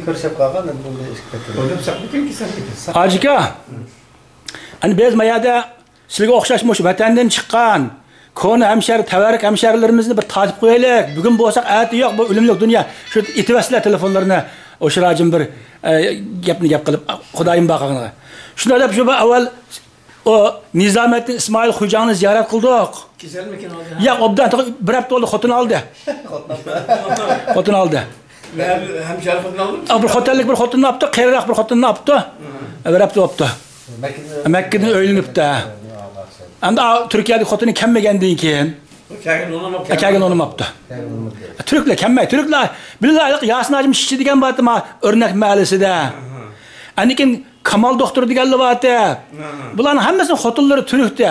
ko'rishib qolgan bunday ish aka, hani biz mayada sizga o'xshash mush vatandan chiqqan koni hamshar tavarik hamsharlarimizni bir tatib qo'yaylik. Bugun bo'lsak, ati yo'q bu o'limli dunyo. Shu itivasizlar telefonlarini o'sha rajim bir e, gapni gap qilib xudoyim baqag'ini. Shunda deb shu avval o Nizomettin Ismoil xo'jani ziyorat qildik. Hozir? Ya obdan bir hafta oldi xotin oldi. Xotin oldi. Bir xotinlik bir xotinni olibdi, qayroq bir xotinni olibdi. Bir hafta olibdi. Makkadan o'ylinibdi. Endi Turkiyadagi xotini kammagandan keyin Kagin onu akaga olmabdi. Turklar kammay, turklar billahi Yasin Hacım Şişi degan bor ma o'rnak mahalisida. Anikin Kamal doktor deganlar bor. Bularning hammasini xotinlari turkda.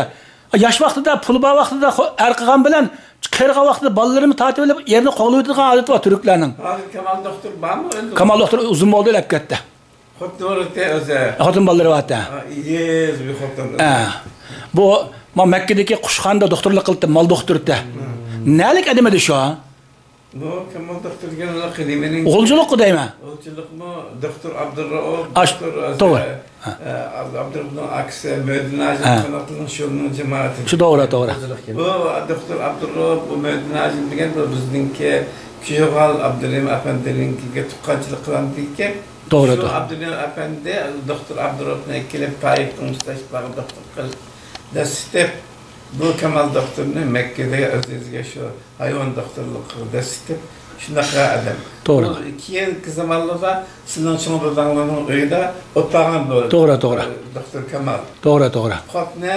Yosh vaqtida, pul bor vaqtida arqagan bilan qirg'a vaqtida bolalarini tatib olib yerni qo'g'laydigan odati bor turklarning. Hozir Kamal doktor bormi endi? Kamal doktor uzun bo'ldi o'lib ketdi. Xotin bolalari bor. Yes, bir xotin. Ha. Bu ma Makkadagi qushxonda doktorlik qildi, mol doktorda. Nalik adam edi shu? Bu Kamal doktor. O'lchilikmi doktor to'g'ri. Medinajim Ha. qanotning shulning jamoati. Shu to'g'ri, to'g'ri. Bu doktor Abdurrauf, bu Medinajim degan bu bizningki Kuyoval Abdurim afandininkiga tuqqanchilik qilamdiki. To'g'ri, Shu to'g'ri. Abdurim afandi doktor Abdurraufni kelib mustashfaq doktor qilib bu Kamal doktorni Makkada o'zizga shu hayvon doktorlik dastlab shunaqa adam. To'g'ri. Keyingi zamonlarda chong dadanglarning uyida o'tgan bu. To'g'ri, to'g'ri. Doktor Kamal. To'g'ri, to'g'ri. Xotni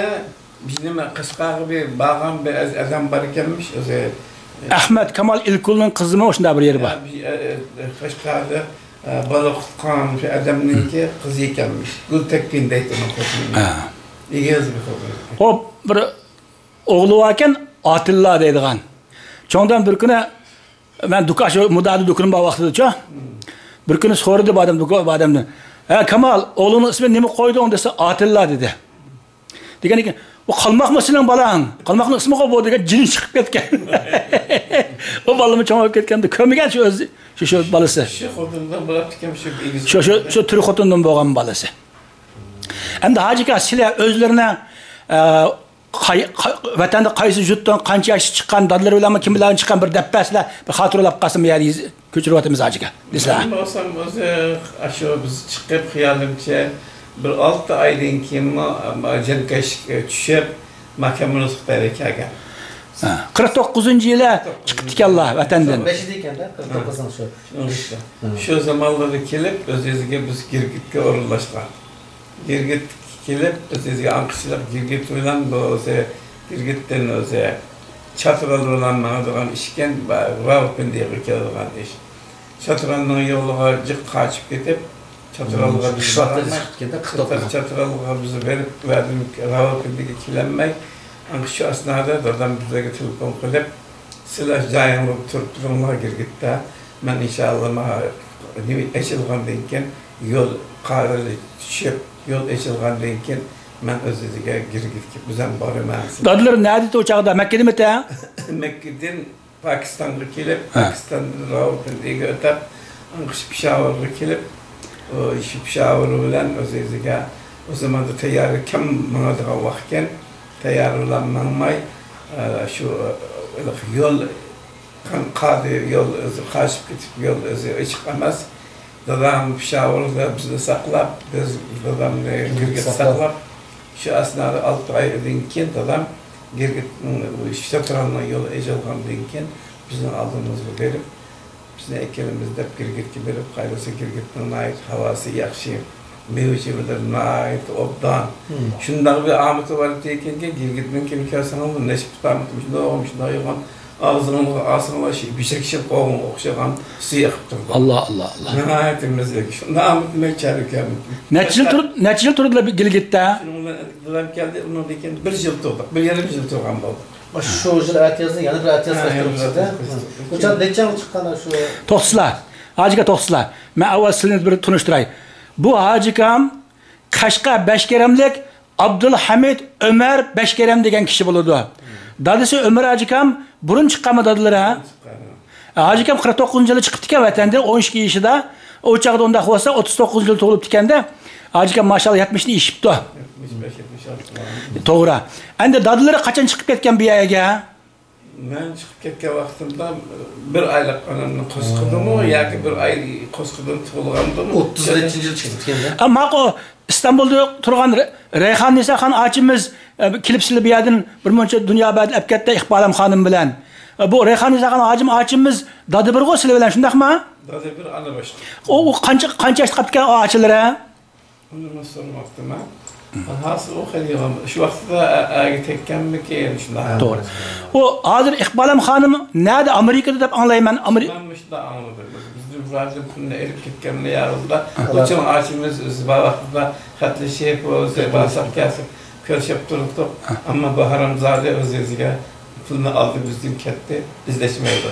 bizim qishqag'i bir bağam bir adam bor ekanmish o'zi. Ahmad Kamal Ilkulning qizimi o'shunda bir yeri bor. Qishqag'i baliq tutgan bir adamninki qizi ekanmish. Gultekin deydi uni xotini. Ha. Egiz bir oğlu varken Atilla deydigan. Çoğundan bir günü ben dukaş mudadı dukunun bağ vakti diyor. Bir günü sordu badem dukaş bademden. E Kemal oğlunun ismini ne koydun dese Atilla dedi. Degen ekan, "Bu qalmoq masilan balang? Qalmoqning ismi qo'y degan jin chiqib ketgan." O balani cho'mib ketganda ko'migan shu o'zi, shu shu balasi. Shu xotindan bo'lib ketgan shu egiz. Shu shu shu turk xotindan bo'lgan balasi. Endi hajika sizlar vatanda qaysi yurtdan qancha yoshi chiqqan dodlar bilanmi kim bilan chiqqan bir dappaslar bir xotiralab qolsin ya'ni ko'chiryapmiz hoji aka desizlar Men bo'lsam o'zi shu biz chiqib xiyolimcha bir 6 oydan keyin jankashga tushib mahkamani suhbat ekan. Ha, 49 yili chiqibdi ekanlar vatandan beshida ekanda qirq to'qqizinchi shu Shu zamonlarda kelib o'zingizga biz Girgitga o'rinlashgan. Girgit келіп өзі аңқышылап киргитмелан өзі киргиттен өзі чатыралдырылан маңа тұрған ішкен рауқпен дейгі келдіған іш чатыралдың жолыға жық қачып кетіп чатыралға чатыралға біз беріп уәдім рауқпендеге келемей аңқышы аснада дырдан бізге телефон қылып сілер жайыңы тұрып тұрыңлар киргитте мен иншалла маған ашылғандан кейін жол қарылы түшіп nima yo'l ochilgandan keyin man o'ziga girgitga biz ham boraman dodlar nadi o chog'da makkada mita makkadan pokistonga kelib pokistondan ravpindiga o'tib anqish pishavarga kelib shu pishavr bilan o'ziga o zamonda tayyora kam minadigan vaqt ekan tayyora bilan minmay shu yo'l qadi yo'l o'zi qochib ketib yo'l o'zi ochiq emas dadam pishavrda bizni saqlab biz dadamni girgit saqlab shu asnoda olti oydan keyin dadam shtatranni yo'li ejilgandan keyin bizni oldimizga berib bizni ikkalamiz deb girgitga berib qayrasa girgitning nayt havosi yaxshi mevchi bilan nayt obdan shundoq bir omati bor ekanki girgitning kim kelsangiz bu nechta tutamit shundoq shundoq ağzının ağzına şey bir şey kişi kovun okşayan siyah Allah Allah Allah. Nihayet temizlik. Namık ne çarık ya. Neçe yıl tur neçe yıl turda bir gitti. Şunun geldi onun diken bir yıl turda. Bir yarım yıl turda oldu. Şu yıl atiyazın yanı bir atiyaz kaçtırmıştı. Uçan neçe yıl şu. Tokslar. Hacıka tokslar. Ben avval sizinle bir tanıştırayım. Bu hacıkam Kaşka Beşkeremlik Abdülhamid Ömer Beşkerem degen kişi bulundu. Dadasi umar akam burun chiqqanmi dedilar ha hoji akam qirq to'qqizinchi yili chiqibdi ekan vatandan o'n ikki yoshida O çağda onda olsa 39 yıl tug'ilib tikanda, hojika mashallah 70 ni ishibdi. 75 76 var. To'g'ri. Endi dadilari qachon chiqib ketgan bu yerga? Men chiqib ketgan vaqtimda bir oylik onamni qo'sqidimi yoki bir oy qo'sqidim tug'ilgandimi 37 yıl çıktı kendi. Ammo o Istanbulda turgan Rayhon Nisaxon ochimiz kelib sizlar bu yerdan bir muncha dunyo bad olib ketdi Iqbolam xonim bilan. E, Bu Rayhon Nisaxon hojim ochimiz dadi bir go sizlar bilan shundaqmi? Dada bir ana boshqa u qancha qancha yoshda qolib ketgan ochilar? Şu vaxtda tekkenmi ki Doğru. O hazır İkbalem hanım nerede Amerika'da da anlayayım Amerika. Ben da anladım. Biz de razı bunu erip. O için açımız zıba vaxtda hatlı şey bu zıba sakyasın. Körşep durdu. Ama Baharamzade özezge pulunu aldı bizden ketti. Bizleşmeydi.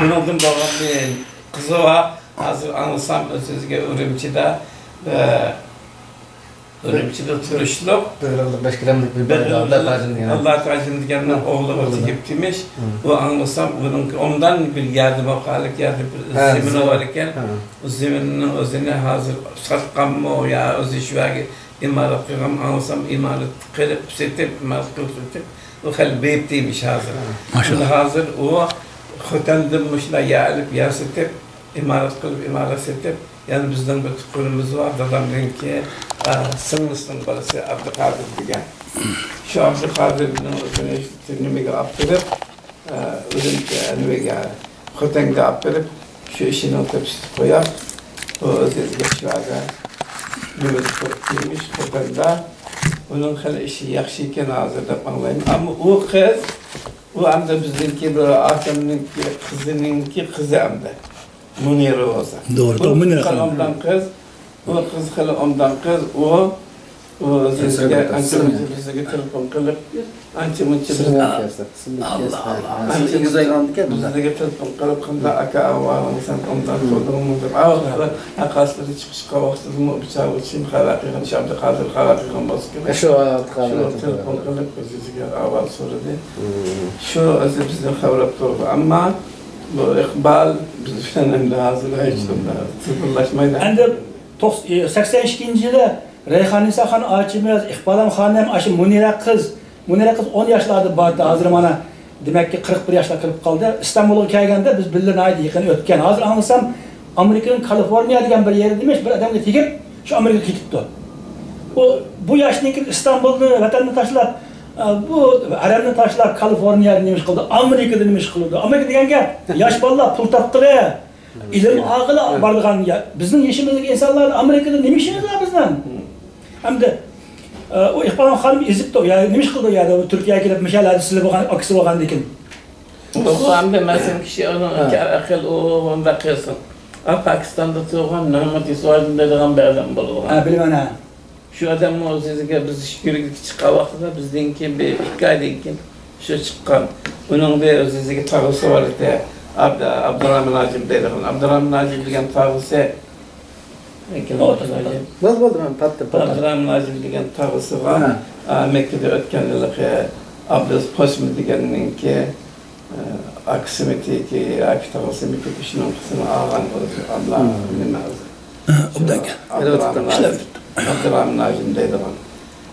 Bunun da babamın kızı var. Hazır anlasam özezge Ürümçi'de. Onun için şey de turuşluk. Doğruluk beş kiramlık bir bayramda tacını yani. Allah tacını gelmen oğlu vakti gitmiş. O anlasam bunun ondan bir yardım akalık yardım zemini var iken o zeminin özüne hazır satkam mı ya öz işvaki imarat kıram anlasam imarat kılıp setip imarat kılıp setip o hal beyptiymiş hazır. Maşallah. Hazır o hotelde muşla ya alıp ya imarat kılıp imarat setip yani bizden bir tukurumuz var dadamınki sınırsın balası Abdülkadir degan. Şu Abdülkadir'in o'zini nimaga olib berib, o'zini nimaga xotanga olib berib, shu ishini o'tkazib qo'yib, o'ziga shularga nima qilib kelmish xotanda uning hali ishi yaxshi ekan hozir deb anglayman. Ammo u qiz u hamda bizniki bir akamniki qizininki qizi hamda. Munira o'zi. Doğru, Bu Munira ondan qiz, u qiz hali ondan qiz, u o'ziga ancha muncha telefon qilib, ancha muncha Sınır biz- kesti. Sınır Allah kesti. Allah. Ha, Siz güzel andık ya bizden. bizga telefon qilib qanday aka avvalim sen ondan qo'ldingmi deb aqasida chiqishga vaqtida bichar uchun xalaqigan shabda qadir bo'lsa Şu altı shu telefon qilib o'ziga avval so'radi shu o'zi bizni xabarlab turdi ammo bu iqbol bizdan endi hozir hech Endi to'q- e, 82 yili Rayhon Nisaxon ochimiz Iqbolam xonim shu Munira qiz Munira qiz 10 yoshlarda bordi. Hozir mana demakki 41 yoshga kirib qoldi. Istanbulga kelganda biz birga yaqin o'tgan. Hozir anglasam Amerikaning Kaliforniya degan bir yeri demiş bir odamga tegib shu Amerikaga ketibdi. u bu yoshdan keyin Istanbulni vatanni tashlab bu Arabni tashlab Kaliforniyada nima ish qildi? Amerikada nima ish qildi? Amerika deganga yosh bolalar pul topdilar. ilm og'ili borgan bizning yeshimizdagi insonlar Amerikada nima ishimiz bor bizdan? Hamda e, u Iqbolon xonim ezibdi, nima ish qildi ya u Turkiyaga kelib mishalar sizlar bo'lgan aksi bo'lgan ekan. Bu hamda masalan kishi aql unda qilsin Pokistonda tug'ilgan Isroil deydigan bir odam bo'lgan bilman. şu shu odamni o'zingizga biz yurgisi chiqqan vaqtida bizninki ikkadan keyin shu chiqqan uningda o'zingizga tag'isi bor edi abdurahmon najib deydi abdurahmon najib degan tag'isi bas bo'ldiman patdi abdurahmon najib degan tag'isi bor makkada o'tgan yili abdus posmi deganninki aksimitiki aki tag'isi shuni qismi olgan bo'lib abdulahmon nima o'zi Najim deydigan.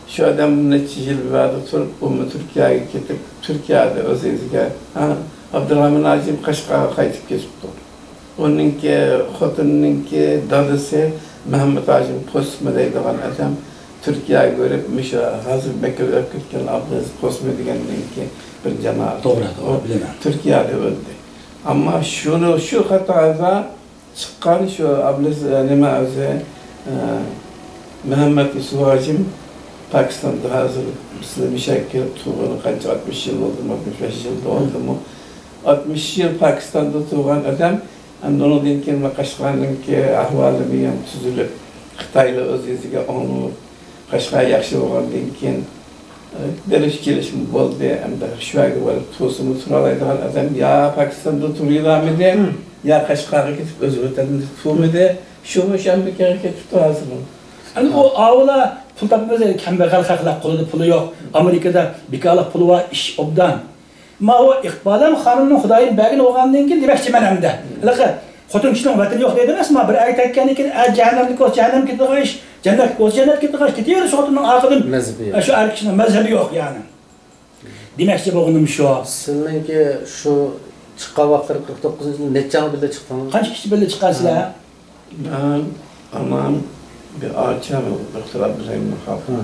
Shu odam necha yil yerda turib, umi Turkiyaga ketib, Turkiyada o'ziga ha Abdurrahman Najim Qashqarga qaytib ketibdi. Uninki xotinininki dadasi Muhammad Ajim Qosma deydigan odam Turkiyaga ko'rib, misha hozir Makkaga o'tib ketgan Abdulaziz Qosma deganninki bir jamoat. To'g'ri, to'g'ri, bilaman. Turkiyada o'ldi. Ammo shuni shu xatoda chiqqan shu Abdulaziz nima o'zi Mehmet Yusuf Pakistan'da hazır size müşekkir tuğanı kaç 60 yıl oldu mu, 65 yıl oldu mu? 60 yıl Pakistan'da tuğan adam, hem onu dinkin ve Kaşgar'ın ki ahvalı bir yan tüzülüp, Xitaylı öz yüzüge onu, Kaşgar yakşı olan dinkin, deriş gelişim oldu, hem de şüvegi var, tuğusumu turalaydı adam, ya Pakistan'da tuğuyla mı ya Kaşgar'a gidip öz ötenini tuğumu de, şu müşen bir kere tutu hazırım. Endi u avla pul topmasa kambag'al xalqlar qo'lida puli yo'q. Amerikada bekorlik puli va ish obdan. Ma u Iqbolam xonimning Xudoyim bagini olgandan keyin demakchiman hamda. Laqa xotin kishining vatani yo'q deydi emasmi bir tekkandan keyin er jahannamga bo'lsa jahannamga ketadigan ish jannatga bo'lsa jannatga ketadigan ish ketaveradi shu xotinning. E, shu er kishining mazhabi yo'q ya'ni demoqchi bo'lganim shu Sizningki shu chiqqan vaqtlar 49 yil necha yil birga chiqdingiz? qancha kishi birga chiqqansizlar Ben anam bir ağaçam oldu. Doktor Abdülhamid'in halkına.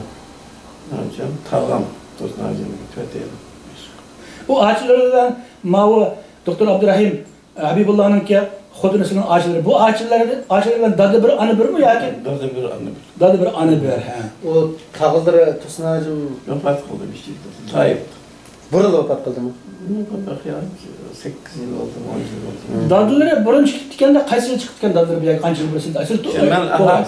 Ağaçam, tarlam. Dostun ağacını hikmet edelim. Bu ağaçlardan Mavu, Doktor Abdurrahim, e, Habibullah'ın ki Hudunus'un ağaçları. Bu ağaçlar, ağaçlardan dadı bir anı bir mi ya ki? Dadı bir anı bir. Dadı bir anı bir. He. O tağıldır Tosun ağacım... Vefat kıldı bir şey. Tayyip. Burada vefat kıldı mı? Yok, yok ya. 8 yıl oldu, 10 yıl oldu. dadilari birinchi chiqib ketganda qaysi yil chiqib ketgan dadilari bilan qancha yil Ben aha,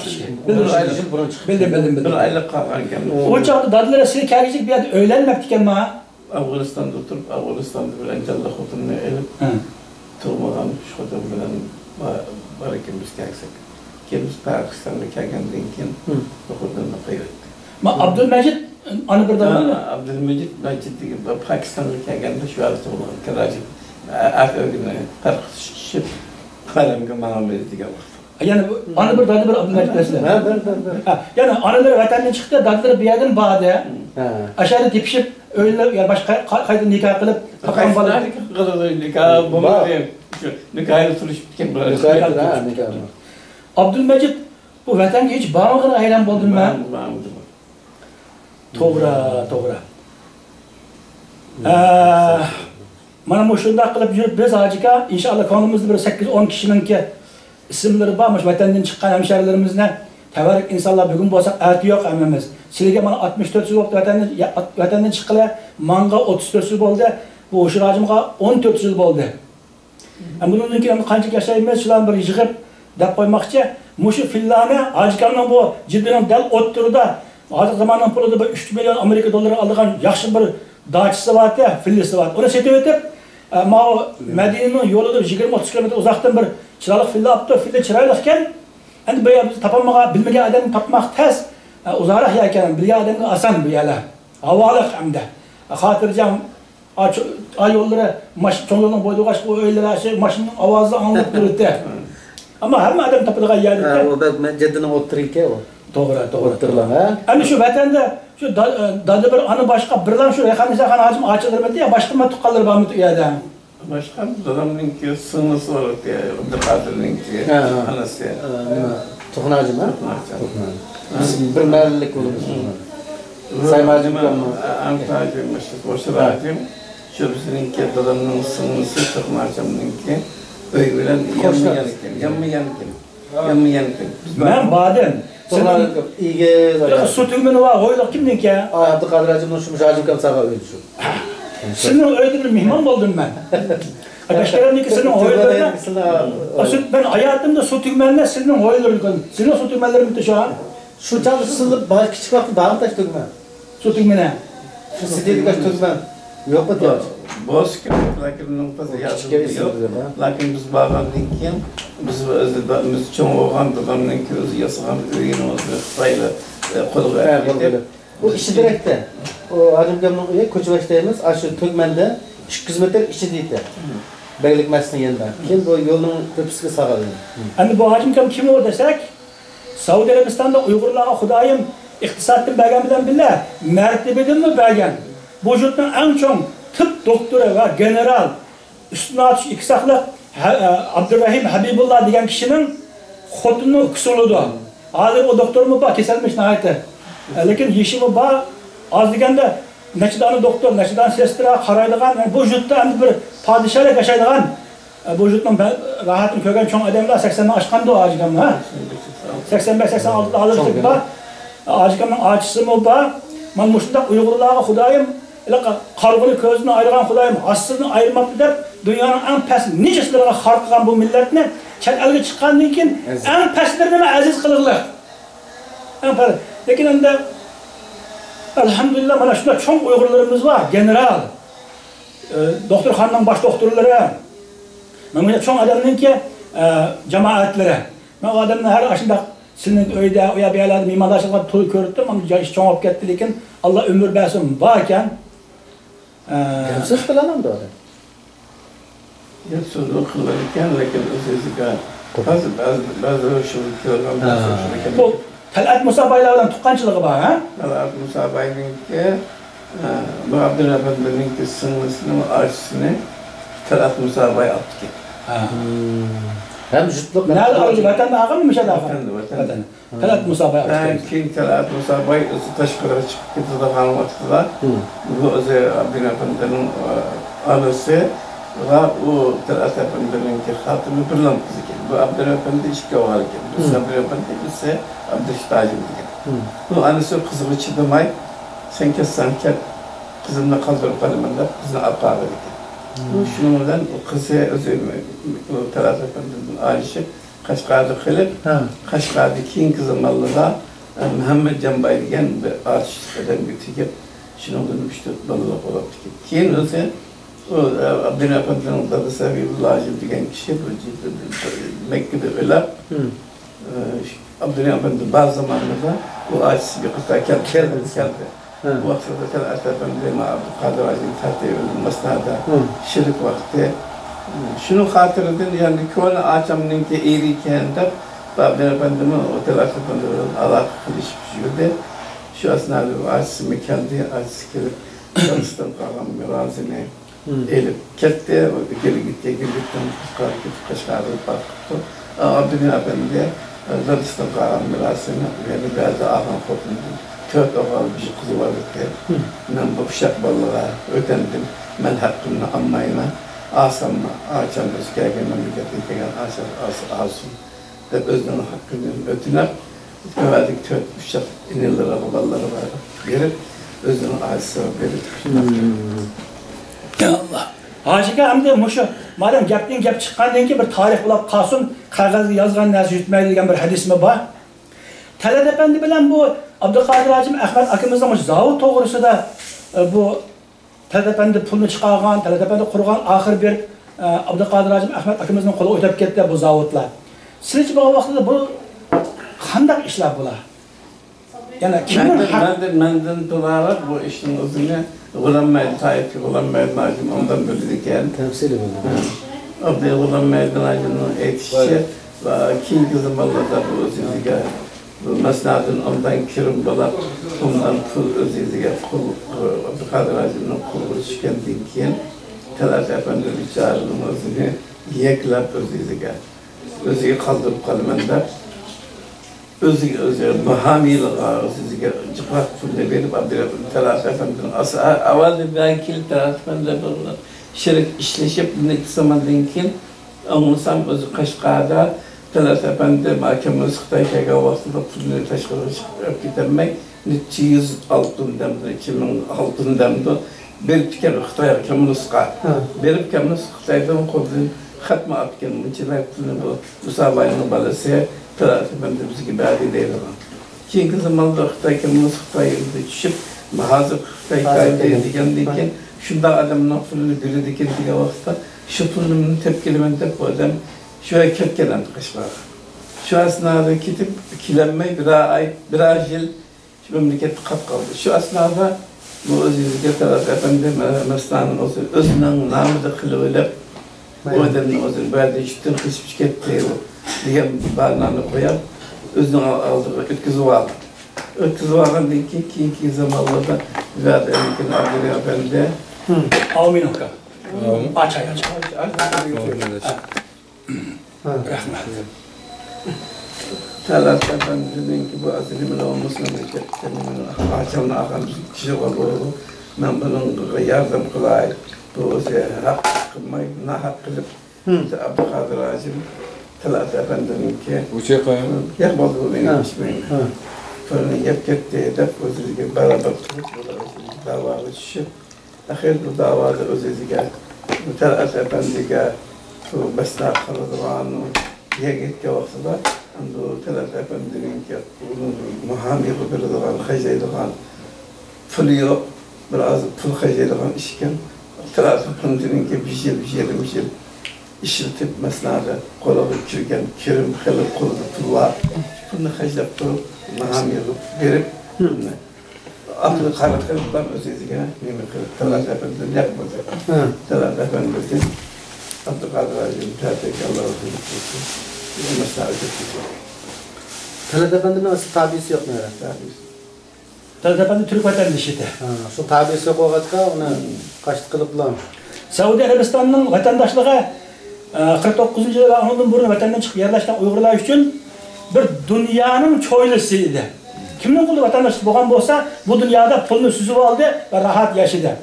Bir bildim burun bildim bildim. bir bildim aylık kalkarken o chog'da dadilari sizni kelgijik bu yerda uylanmabdi ekan ma Afganistan'da oturup Afganistan'da bilen Calla Xotun'u elip tug'magan shu xotin bilan bor ekanmiz kelsak kelib Pakistanga kelgandan keyin xotinni qo'yibdi ma abdulmajid ani bir dadilari abdulmajid majidga pokistonga kelganda shu yerda tug'ilgan karachi akagina qarqishib qalamga beradigan vaqt ya'ni bu- ani bir dadi bir bilasizlar Ha, bir, bir, ya'ni onalari vatandan chiqdi dadilari bu yerdan bordi Ha. ashari tepishib o'ylab ya boshqa qayta nikoh qilib taqam bola nikah bo'lmadi nikohni turishib ketgan nikah. abdulmajid bu vatanga hech bormag'ini hayron bo'ldim man to'g'ri to'g'ri Mana bu şunda kılıp yürüp biz acıka inşallah konumuzda bir 8-10 kişinin ki isimleri varmış vatandan çıkan hemşerilerimizle tevarik insanlar bugün bolsa erti yok emmemiz. Silge mana 64 yıl oldu vatandan vatandan çıkıla manga 34 yıl oldu. Bu oşuracımga 14 yıl oldu. Hem bunun için ki kanca yaşayımız şulan bir yığıp dep koymakçı Muşu fillame acıkanın bu ciddiğinin del otturu da Hazır zamanın pulu da 3 milyon Amerika doları alıkan yakşı bir dağçısı var ya, fillisi var. Onu setip etip e, ma madinaning yo'lida yigirma o'ttiz kilometr uzoqdan bir chiroyli filla olibdi filla chiroyli ekan endi bu biz topolmagan bilmagan odamni topmoq tez uzoqroq ekan bilgan odamga oson bu yerlar havoli hamda xotirjam ayollari a yo'llari mash- bu o'ylari shu mashinaning ovozi anglab turibdi ammo hamma odam topadigan yer yerda o bak men ceddinin ottirike o. Doğru, doğru. Oturlan, he? Hani şu vatanda, şu e, dadı bir anı başka, bir birden şu yakan ise kan ağacım açılır ya, başka mı tukalır bana mı ya Başka mı dadamın ki sınırsı var diye, dıkadırın ki, anası ya. Tuhnacım ha? Tuhnacım. Bir merlilik olur. Saymacım mı? Amtacım, işte boşuracım. Şu bizimki dadamın sınırsı tuhnacımın ki, öyle yanmayan kim, yanmayan kim, yanmayan kim. Ben badem. Sonra iyice zaten. Sütümün ki ya? Ay Abdülkadir Hacım'ın şu müşahacım kamsağa öldü şu. Senin öyle bir mihman buldun ben. Başkalarının ki senin hoylarına, ben hayatımda sütümlerine senin hoylarına, senin sütümlerin bitti şu an. Şu çalışsızlık, küçük vakti bağımdaş tükmen. Sütümüne. Şu sidilik tükmen. Yok mu diyor? Ha. Lakin biz bağlandık keyin biz biz cho'ng bo'lgan dadamninki o'zi yasagan uyini o'zi xitoyla qo'lga bu direkte. O hacım gamın uyu koçu başlayımız. Aşı tügmende 200 metre işi deydi. Beylik mesleğinin yanında. Kim bu yolun köpüsü sağa öldü. endi bu hojim kam kim u desak saudiya arabistonda uyg'urlarga xudoyim iqtisoddan bergan bilan birga martabadanmi bergan bu yurtning eng chong tıp doktoru ve general Üstüne atış İksaklı e, Abdurrahim Habibullah diyen kişinin xotunu kusuludu. Hazır o doktor mu bak kesilmiş nahayeti. E, lekin yeşi mi bak az degende neçidanı doktor, neçidanı sestra qaraydigan yani bu jutda endi bir padişahlik yaşaydigan e, bu jutning rahatini ko'rgan cho'ng odamlar 80dan oshqandu ajikamni ha 85-86 hozir bor ajikamning ochisi mi bor mana shunday uyg'urlarga xudoyim Laka kargını közünü ayıran Hudayım, aslını ayırmakta der, dünyanın en pes nicesilere harkıgan bu milletini, çet elge çıkandın ki, en peslerine aziz kılırlar. En pes. Lekin ende, elhamdülillah, bana şurada çok Uygurlarımız var, general, e, doktor hanımın baş doktorları, Məndə çox adamın ki, e, cemaatlərə. Mən o adamın hər aşında sinin öydə, oya bir yerlərdə mimarlaşıb toy görürdüm, amma iş çoğalıb getdi, lakin Allah ömür bəsim varkən ekan E, bilen onda öyle. Ya sözü kılırken lakin özüzüge bazı bazı bazı şu kilogram Ha. Bu Talat Musa baylar bilan tuqqanchiligi bor, ha? Talat Musa Bay'ınki bu Abdülhamit'in sınırsının arşısını Talat Musa Bay attı. Ha. Hem jutluk hem Nerede arıcı? Vatanda mı şada ağam? Vatanda. Talat attı. kim Talat Bay ısı taşkıra çıkıp gitti de kalmaktılar. Bu özel Abdülhamit'in anısı ve o Talat Efendi'nin ki hatımı birlam kızı ki. Bu Abdülhamid işki var ki. Biz Abdülhamid ise Abdülştacım ki. Bu anısı kızımı çıdımay. Sen kessen kel kızımla kaldırıp kalımında kızını arkağa verirken. Şunun bilen shundan qilsa o'zi taraz oyishi qashqarni qilib qashqarni keyingi zamonlarda muhammad jambay degan bir artist odamga tegib shundan uch to'rt bolalar bo'libdi keyin o'zi Abdin Efendi'nin babası Habibullah Hacı diyen kişi Mekke'de ölüp Abdin Efendi bazı zamanlarda bu acısı bir kıta geldi. geldi. وقصة الأسف لما عبد القادر عزيز تاتي المصنادة شرك وقتي şunu hatırladım yani köyün açamınınki eğriyken de ben efendime otel akıpındım Allah ilişmiş yürüdü. Şu aslında açısı mekandı açısı gelip çalıştım kalan mürazini elip gitti. Geri gitti, geri gitti. Kaşkarı baktı. Abdülhamid Efendi'ye Hırvatistan kalan mirasını verdi. Bazı Afan Kotun'dan. Tört oğlan bir kızı var bitti. Ben bu kuşak balığa ötendim. Ben hakkımla ammayla. Asamla, ağaçamla, şikayetlerine milletin gelen ağaçam, ağaçam, ağaçam. Hep özden hakkını ötüler. Güvenlik tört kuşak inirlere, babalara verip, özden ağaçsa verip. Ya Allah. Hacıka hamda mushu madam gapdan gap chiqqandan keyin bir tarix bo'lib qolsin, qog'ozga yozgan narsa yutmaydi degan bir hadismi bor. Talat efendi bilan bu Abduqodir Hajim Ahmad akamizning mush zavod to'g'risida e, bu Talat efendi pulni chiqargan, Talat efendi qurgan oxir bir e, Abduqodir Hajim Ahmad akamizning qo'liga o'tib ketdi bu zavodlar. Sizcha bu vaqtda bu qanday ishlar bular? Yana menden, menden dolayı bu işin özüne Gulammel Tayyip, Gulammel Nacim ondan bölüdüken temsil edildi. Abi Gulammel Nacim'in ekşi ve kim kızım Allah'da bu özüzüge mesnadın ondan kirim dolap ondan pul özüzüge kul Abdülkadir Hacı'nın kulu şikendiyken Talat Efendi'nin çağrının özünü yeklap özüzüge özüge kaldırıp kalmanda çıkrak fulle verip Abdülhamid Talat Efendi'nin asa avvalde ben kilit Talat Efendi'yle böyle şirk işleşip ne zamandan kin anlasam özü Kaşgar'da Talat Xitay'a vaxtında pulunu taşkırı çıkıp gidemek neçe yüz altın demdi, iki bin altın demdi. Berip diken Xitay'a Kemalist'a. Berip Kemalist Xitay'dan kodun xatma atken mıçılar pulunu bu Musabay'ın тратим бізге бәрі дейді ғой кейінгі заманда қытай кіміміз қытай елді түсіп қазір қытай қайдай дегеннен кейін шұндай адамның пұлын береді екен деген уақытта шу пұлымны тепкілемін деп адам шуға келіп келемін қашқарға şu esnada gidip kilenme bir ay, bir yıl şu memleket kat kaldı. Şu esnada bu özgürlüğe taraf efendim mesnanın özünün namı da kılıp ودن ودن بعد تنقص بشكت ديال دارنا الخيار özünü ötküzüvar. Ötküzüvarın ki ki ki zamanlarda ver elikin adını bende. Amin oka. Aç ay aç. Rahmet. Talat efendinin ki bu azilimin olmasına da kendimini açalına akan kişi var. Ben bunun yardım kılayım. o'sha haq qilmay nahaq qilib hmm. abduqodir azim talat afandaniki o'sha pulni yeb ketdi deb o'ziga barobar qilib davoga tushib axir bu davoda o'ziga talat afandiga basta qiladigan yigitga o'xshada endi talat afandininki muhammiy qilib beradigan hajlaydigan puli yo'q biroz pul hajlaydigan ish ekan. Trabzon'un bir yıl, bir yıl, bir şey yıl işiltip mesnada kolalı çürgen, kirim, hılı, kolu, tullar. Bunu hacdap durup, maham yazıp, verip, Aklı karı kırıp ben ötezike, mimi kırıp, Talat Efendi'nin yapmadı. Talat Efendi'nin Abdülkadir Hacı'nın terteki Allah'a hürmet etsin. Mesnada çekti. Talat Efendi'nin nasıl tabisi yok mu herhalde? Tabisi. Vatandaşıydı. Ha, şu tabisi yok olgaçka onu kaçtı kılıplar. Saudiya Arabistan'ın vatandaşlığı e, 49 yılı ve ondan burun vatandan çıkıp yerleşken Uygurlar için bir dünyanın çoylusu idi. Kimnin kulu vatandaşlık bo'lgan bo'lsa, bu dünyada pulni süzüp aldı ve rahat yaşadı.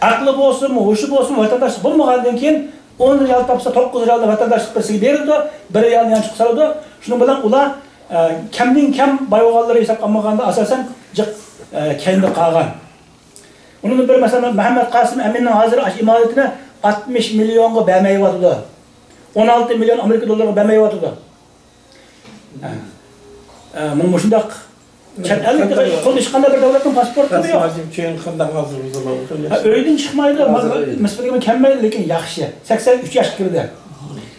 Aklı bo'lsin, huşu bo'lsin, vatandaşlık bo'lmagandan keyin 10 riyal topsa 9 riyalda vatandaşlık birisiga berildi, 1 riyal yanchib saladi. Shuning bilan ular kamdan kam boyvog'anlari hisob olmaganda asosan jiq e, kendi qolgan. Onun bir mesela Mehmet Kasım Emin'in hazır imaretine 60 milyonga bermeyivatıdı. 16 milyon Amerika doları bermeyivatıdı. Mun şundaq chet ellikte qo'lda hech qanday bir davlatning pasporti yo'q. Uydan chiqmaydi, nisbatan kammaydi, lekin yaxshi. 83 yoshga kirdi.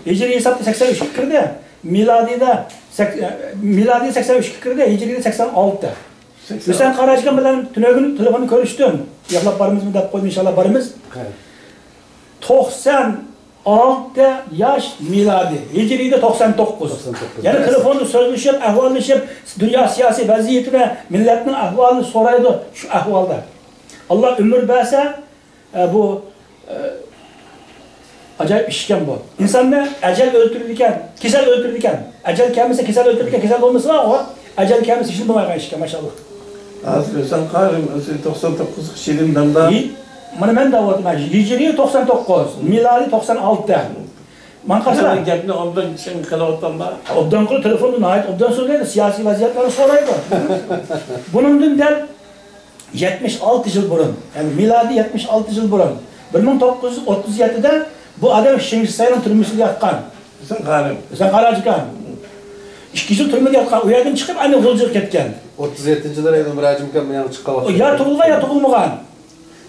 Hijriy hisobda 83 ga kirdi. Miladiyda e, miladiy 83 ga kirdi, hijriyda 86. Sen qarashgan bilan tunog'ini telefonni ko'rishdim. Yo'qlab boramizmi deb qo'ydim, inshaalloh boramiz. 96 yosh miladi, hijriyda 99. 99. Ya'ni telefonda so'zlashib, ahvollashib, dunyo siyosiy vaziyatini, millatning ahvolini so'raydi shu ahvolda. Alloh umr bersa, e, bu Acayip işken bu. İnsanda ecel öldürülürken, kesel öldürülürken, ecel gelmese kesel öldürülürken, kesel olması var o. Ecel gelmesi şimdi bu var işken maşallah. Aslında karım 99 kişiydim ben de. Bana ben de vardım. Hicri 99, miladi 96. Ben kaçıra? Ben gepni ondan sen kadar otdan var. Obdan kılı telefonu nahit, obdan söyledi, siyasi vaziyetleri soraydı. Bunun dün del 76 yıl burun, yani miladi 76 yıl burun. 1937'de bu odam Shingsayn turmushiga yotgan. Sen karım. Sen qarachikan. 2 yil turmaga yotgan, u yerdan chiqib ana G'uljiga ketgan. 37 yıllar edim Racim kam yanı çıkka O ya tug'ilgan ya tug'ilmagan.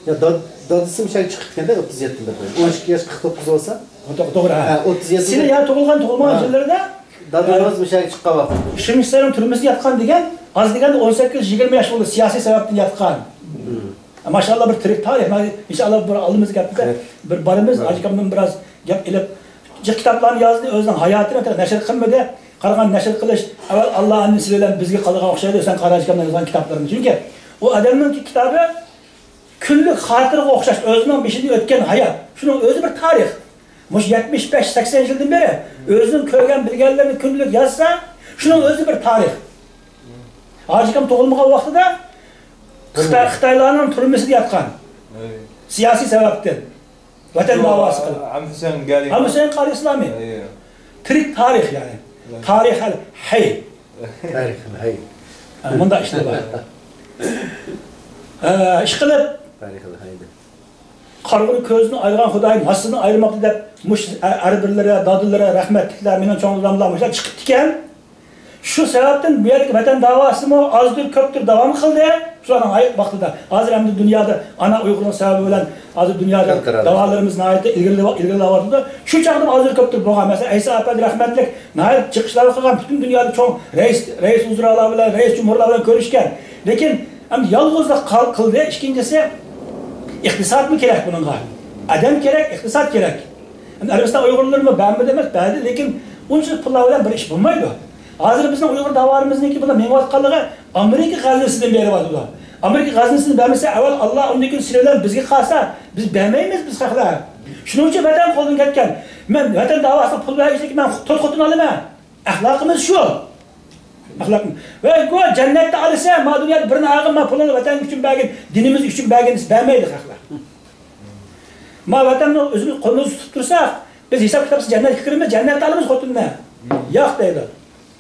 Ya dad dadısı bir şey çıkıp kendi 37 yıllar. 12 yaş 49 olsa. To'g'ri. Ha, ha. 37 Seni ya tug'ilgan tug'ilmagan Ha. yillarda Dadımız bir şey çıkka bak. Shimishlarning turmusiga yotgan degan, az deganda 18-20 yosh bo'ldi, siyosiy sababdan yotgan. Maşallah bir tirik tarix. Inşallah bir alımız gapida bir barimiz ajikamdan biraz gap ilib kitoblarni yozdi, o'zining hayotini nashr qilmadi. Qaragan nashr qilish avval Allohning ismi bilan bizga qolgan o'xshaydi, sen qarajikamdan yozgan kitoblarni. Chunki u odamning kitobi kunlik xotiraga o'xshash, o'zining beshida o'tgan hayot. Shuning o'zi bir tarix. Mush 75-80 yildan beri o'zining ko'rgan bilganlarini kunlik yozsa, shuning o'zi bir tarix. Hajikam tug'ilmagan vaqtida Xitoy Xitoylarning turmisi turmishida yotgan. Siyosiy sababdan vatan da'vosi qilib. Hamsan qali. Hamsan qali Islomiy. Tirik tarix ya'ni. Tarix al hay. Tarix al hay. Bunda ishlar bor. haydi. qarg'ini ko'zini ayirgan Xudoy hassini ayirmoqdi deb mush arbirlarga rahmat rahmatliklar meni cho'ng'izamlar mushlar chiqibdi ekan Şu sebepten millet vatan davası mı azdır köptür davam kıldı. Sonra ayet vaktida. Hazır hem de dünyada ana Uygur'un sebebi bilen hazır dünyada davalarımız nahiyette ilgili ilgili davalarda. Şu çağda azdır köptür boğa mesela İsa Efendi rahmetlik nahiyet çıkışları kılgan bütün dünyada çok reis reis huzuralar bilen reis cumhurlar bilen görüşken. Lakin hem yalnızlık kıldı. İkincisi iktisat mı gerek bununla? Adam gerek, iktisat gerek. Yani Arabistan Uygurları mı ben mi demez, ben. Lakin onun için pullar bir iş bulmaydı. Hozir bizning Uyg'ur davarimizniki bunda mengatqanligi Amerika g'aznasidan beryapti. Amerika g'aznasini bermasa, avval Alloh undan keyin sizlar bizga qolsa, biz bermaymiz biz haqlar. Shuning uchun vatan qo'ldan ketgan. Men vatan davosida pul berishlik men to'rt xotin olaman. Axloqimiz shu. Axloq. Va go jannatda olsa, ma dunyoda birini ag'im ma pulini vatan uchun bergin, dinimiz uchun bergin, bermaydi haqlar. Ma vatanni o'zimiz qo'limiz tutib tursak, biz hisob kitobsiz jannatga kiramiz, jannatda olamiz xotinni. Yo'q deydi.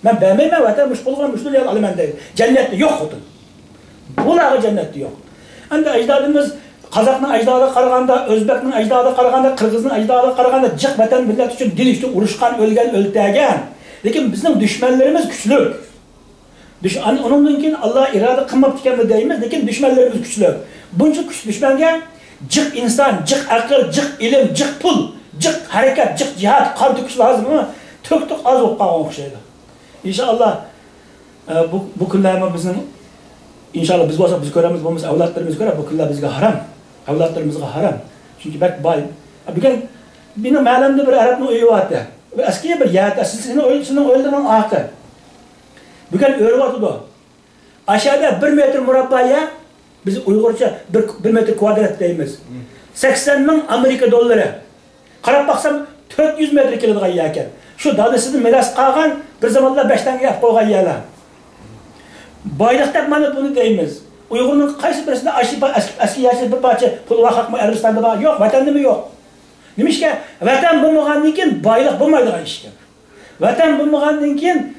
Men beğenmeyme vete müşkulgan müşkul yal alimende. Cennette yok hutun. Bulağı cennette yok. Hem de ecdadımız Kazak'ın ecdadı karaganda, Özbek'in ecdadı karaganda, Kırgız'ın ecdadı karaganda cık vatan millet için dil işte uruşkan, ölgen, öltegen. Lekin bizim düşmanlarımız güçlü. Düş, hani onundan ki Allah irade kılmak tükenme deyimiz, lekin düşmanlarımız güçlü. Bunca güç düşmenge cık insan, cık akıl, cık ilim, cık pul, cık hareket, cık cihat, kan tüküş lazım mı? Tök tök az okkan okşaydı. Inshaalloh e, bu bu kunlarni bizning inshaalloh biz bo'lsa biz ko'ramiz, bo'lmasa avlodlarimiz ko'radi, bu kunlar bizga harom. Avlodlarimizga harom. Chunki bak boy. Bugun Benim mahallemde bir uyu vardı. Eskiye bir yerde, sizin öldüğünün öldüğünün akı. Bugün örü vardı o. Aşağıda bir metre murabbaya, biz Uygurca bir, bir metre kvadrat deyimiz. 80 bin Amerika doları. Qarab baksam 400 metre keladigan yer ekan. Shu dadasidan meros qolgan bir zamonlar 5 tanga yab qo'ygan yerlar. Boyliq deb mana buni deymiz. Uyg'urning qaysi birisida ashi eski yashil bir parcha pul va haqmi Arabistonda bor? Yo'q, vatanda yo'q. Nimishga? Vatan bo'lmagandan keyin boylik bo'lmaydigan ish. Vatan bo'lmagandan keyin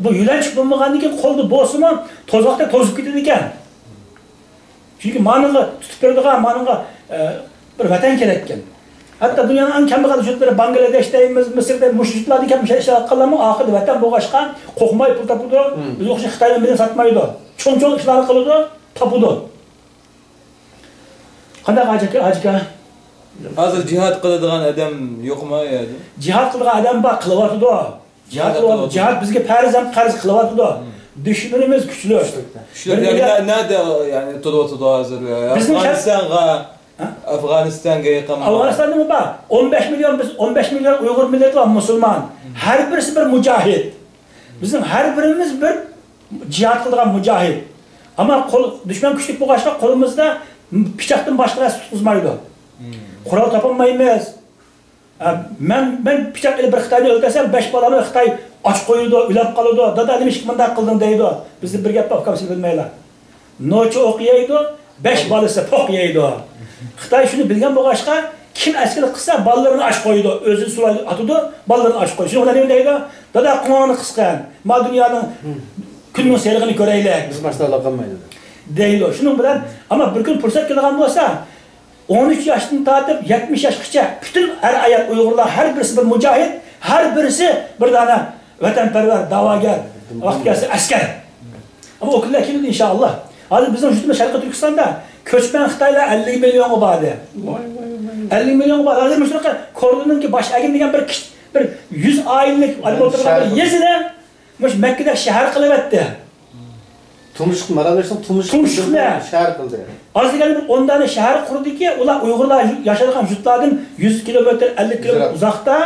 bu yulanchiq bo'lmagandan keyin qo'lni bo'lsimi tozoqda to'zib ketadi ekan. Chunki maniga tutib turadigan maniga e, bir vatan kerak ekan. Hatta dünyanın en kemik şutları Bangladeş'teyimiz, Mısır'da müşrikler diken bir şey akıllamı ahir vatan boğaşkan kokmayı pul tapıdı. Biz okşu Xitay'dan birini satmaydı. Çoğun çoğun işler kılıdı, tapıdı. Kandak acıka, acıka. Hazır cihat kılıdığan adam yok mu yani? Cihat kılıdığan adam bak kılıvatıdı. Cihat kılıvatıdı. Cihat bizge perzem karız kılıvatıdı. Düşünürümüz güçlü. Güçlü. Yani nerede yani tudu tudu hazır ya? Bizim Afganistan'a Afganistan yıkama. Afganistan'da mı bak? 15 milyon biz 15 milyon Uygur milleti var Müslüman. Her birisi bir mücahit. Bizim her birimiz bir cihat kıldıran mücahit. Ama kol, düşman güçlük bu kaçta kolumuzda bıçaktan başka tutmaydı. Kural tapanmayız. Ben ben bıçak ile bir Xitayni öldürsem beş balanı Xitay aç koyuyordu, ülap kalıyordu. Dada demiş ki bunda kıldın deydi. Biz de bir gap bakam siz bilmeyle. Noçu okuyaydı. 5 bolasi poq yeydi. Xitoy shuni bilgan bo'lg'achqa kim askar qilsa bolalarini och qo'ydi, o'zini sulaydi, atadi, bolalarini och qo'ydi. Shuni nima deydi? Dada quvoni qisqan. Ma dunyoning kunning serig'ini ko'raylik. Biz mashtalar qilmaydi. deydi. Shuning bilan ammo bir kun fursat kelgan bo'lsa, 13 yoshdan tortib 70 yoshgacha butun har ayol Uyg'urlar har birisi bir mujohid, har birisi bir dona vatanparvar, da'vogar, vaqt kelsa askar. Ammo o kunlar keladi inshaalloh. Hozir bizning hududimiz Sharqiy Turkistonda ko'chman Xitoylar 50 millionga bordi. Voy voy voy. 50 million bor. Hozir shunaqa Kordoninki bosh agin degan bir bir 100 oylik albotirlar yezida mush Makkada shahar qilyapti. Tumushq Marabeshning tumushq Tumshuqlar. shahar qildi. Hozir degani bir 10 dona shahar qurdiki, ular Uyg'urlar yashaydigan hududlardan 100 kilometr, 50 kilometr uzoqda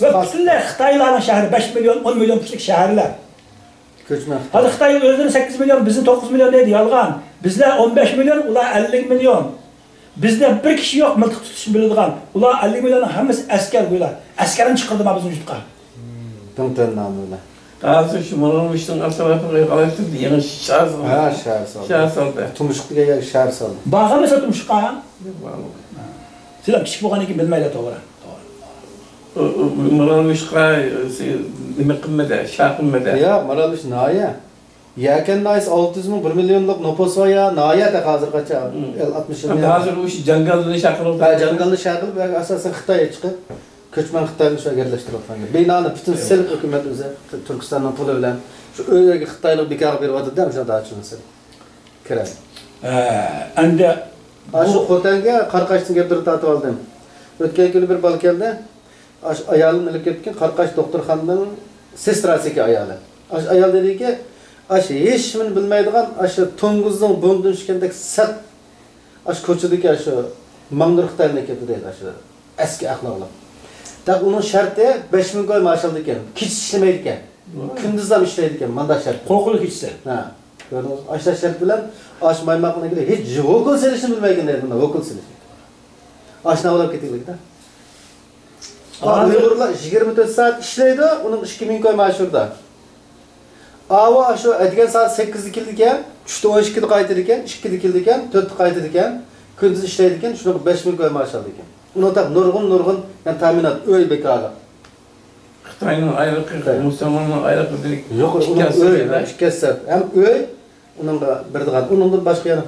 va butunlay Xitoylarning shahri 5 million, 10 million kishilik shaharlar. Ko'chman. Hozir Xitoy o'zini 8 million, bizni 9 million deydi, yolg'on. Bizlar 15 million, ular 50 million. Bizda bir kishi yo'q miltiq tutishni biladigan. Ular 50 millionning hammasi askar bular. Askarni chiqardi ma bizning hududga. Tungtan nomida. Hozir shu Mo'g'uliston atrofini qalaytirdi, yana shahar soldi. Ha, shahar soldi. Shahar soldi. Tumushqga shahar soldi. Bag'ami sotum chiqqan. Sizlar kichik bo'lgandan keyin bilmaylar to'g'ri. Mo'g'ulishqa nima qilmadi, shahar qilmadi. Ya, Marabesh noya. Yakan noyis 600 ming 1 millionlik nopos va ya noya da hozirgacha 60 yil. Hozir u jangalni shaqirib. Ha, jangalni shahar va asosan Xitoyga chiqib ko'chman Xitoyni shu yerlashtirayotgan. Binoni butun silk hukumat o'zi Turkistonning puli bilan shu o'yga Xitoylik bekor beryapti-da, o'sha dachunisi. Kiradi. Endi Ana shu xotanga qarqashni gapirib tatib oldim. O'tgan kuni bir bola keldi. ayolini ilib ketgan qarqash doktorxonaning sestrasiga ayoli ayol dediki ash hech nimani bilmaydigan shu to'ng'izning bo'ndan tushgandek sat shu ko'chadagi shu mangdirqtayni ketdi deydi shu eski axloqli Так onun şartı 5 bin koy maaş aldı iken. Hiç işlemeydi iken. Kündüzden işleydi iken. Manda şartı. Korkuluk içse. Ha. Gördünüz. Aşta şart bilen aş maymakına gidiyor. Hiç okul silişini bilmeyin dedi bunlar. Okul silişini. Aşna olarak gittik de. Uygurlar 24 saat işleydi, onun 2000 koy maaşı orada. Ava şu etken saat 8'de kildiken, 3'te 12'de qaytırken, 2'de kildiken, 4'te qaytırken, gündüz işleydiken, şunu 5000 koy maaş aldı iken. Onu da nurgun nurgun, yani tahminat, öy bekarlı. Xitoyning ayrıqı, musulmonning ayrıqı dedik. Yo'q, Ikkasi uning edi. o'y, ikkasi. Ham o'y, uningga birdigan, uningdan boshqa yana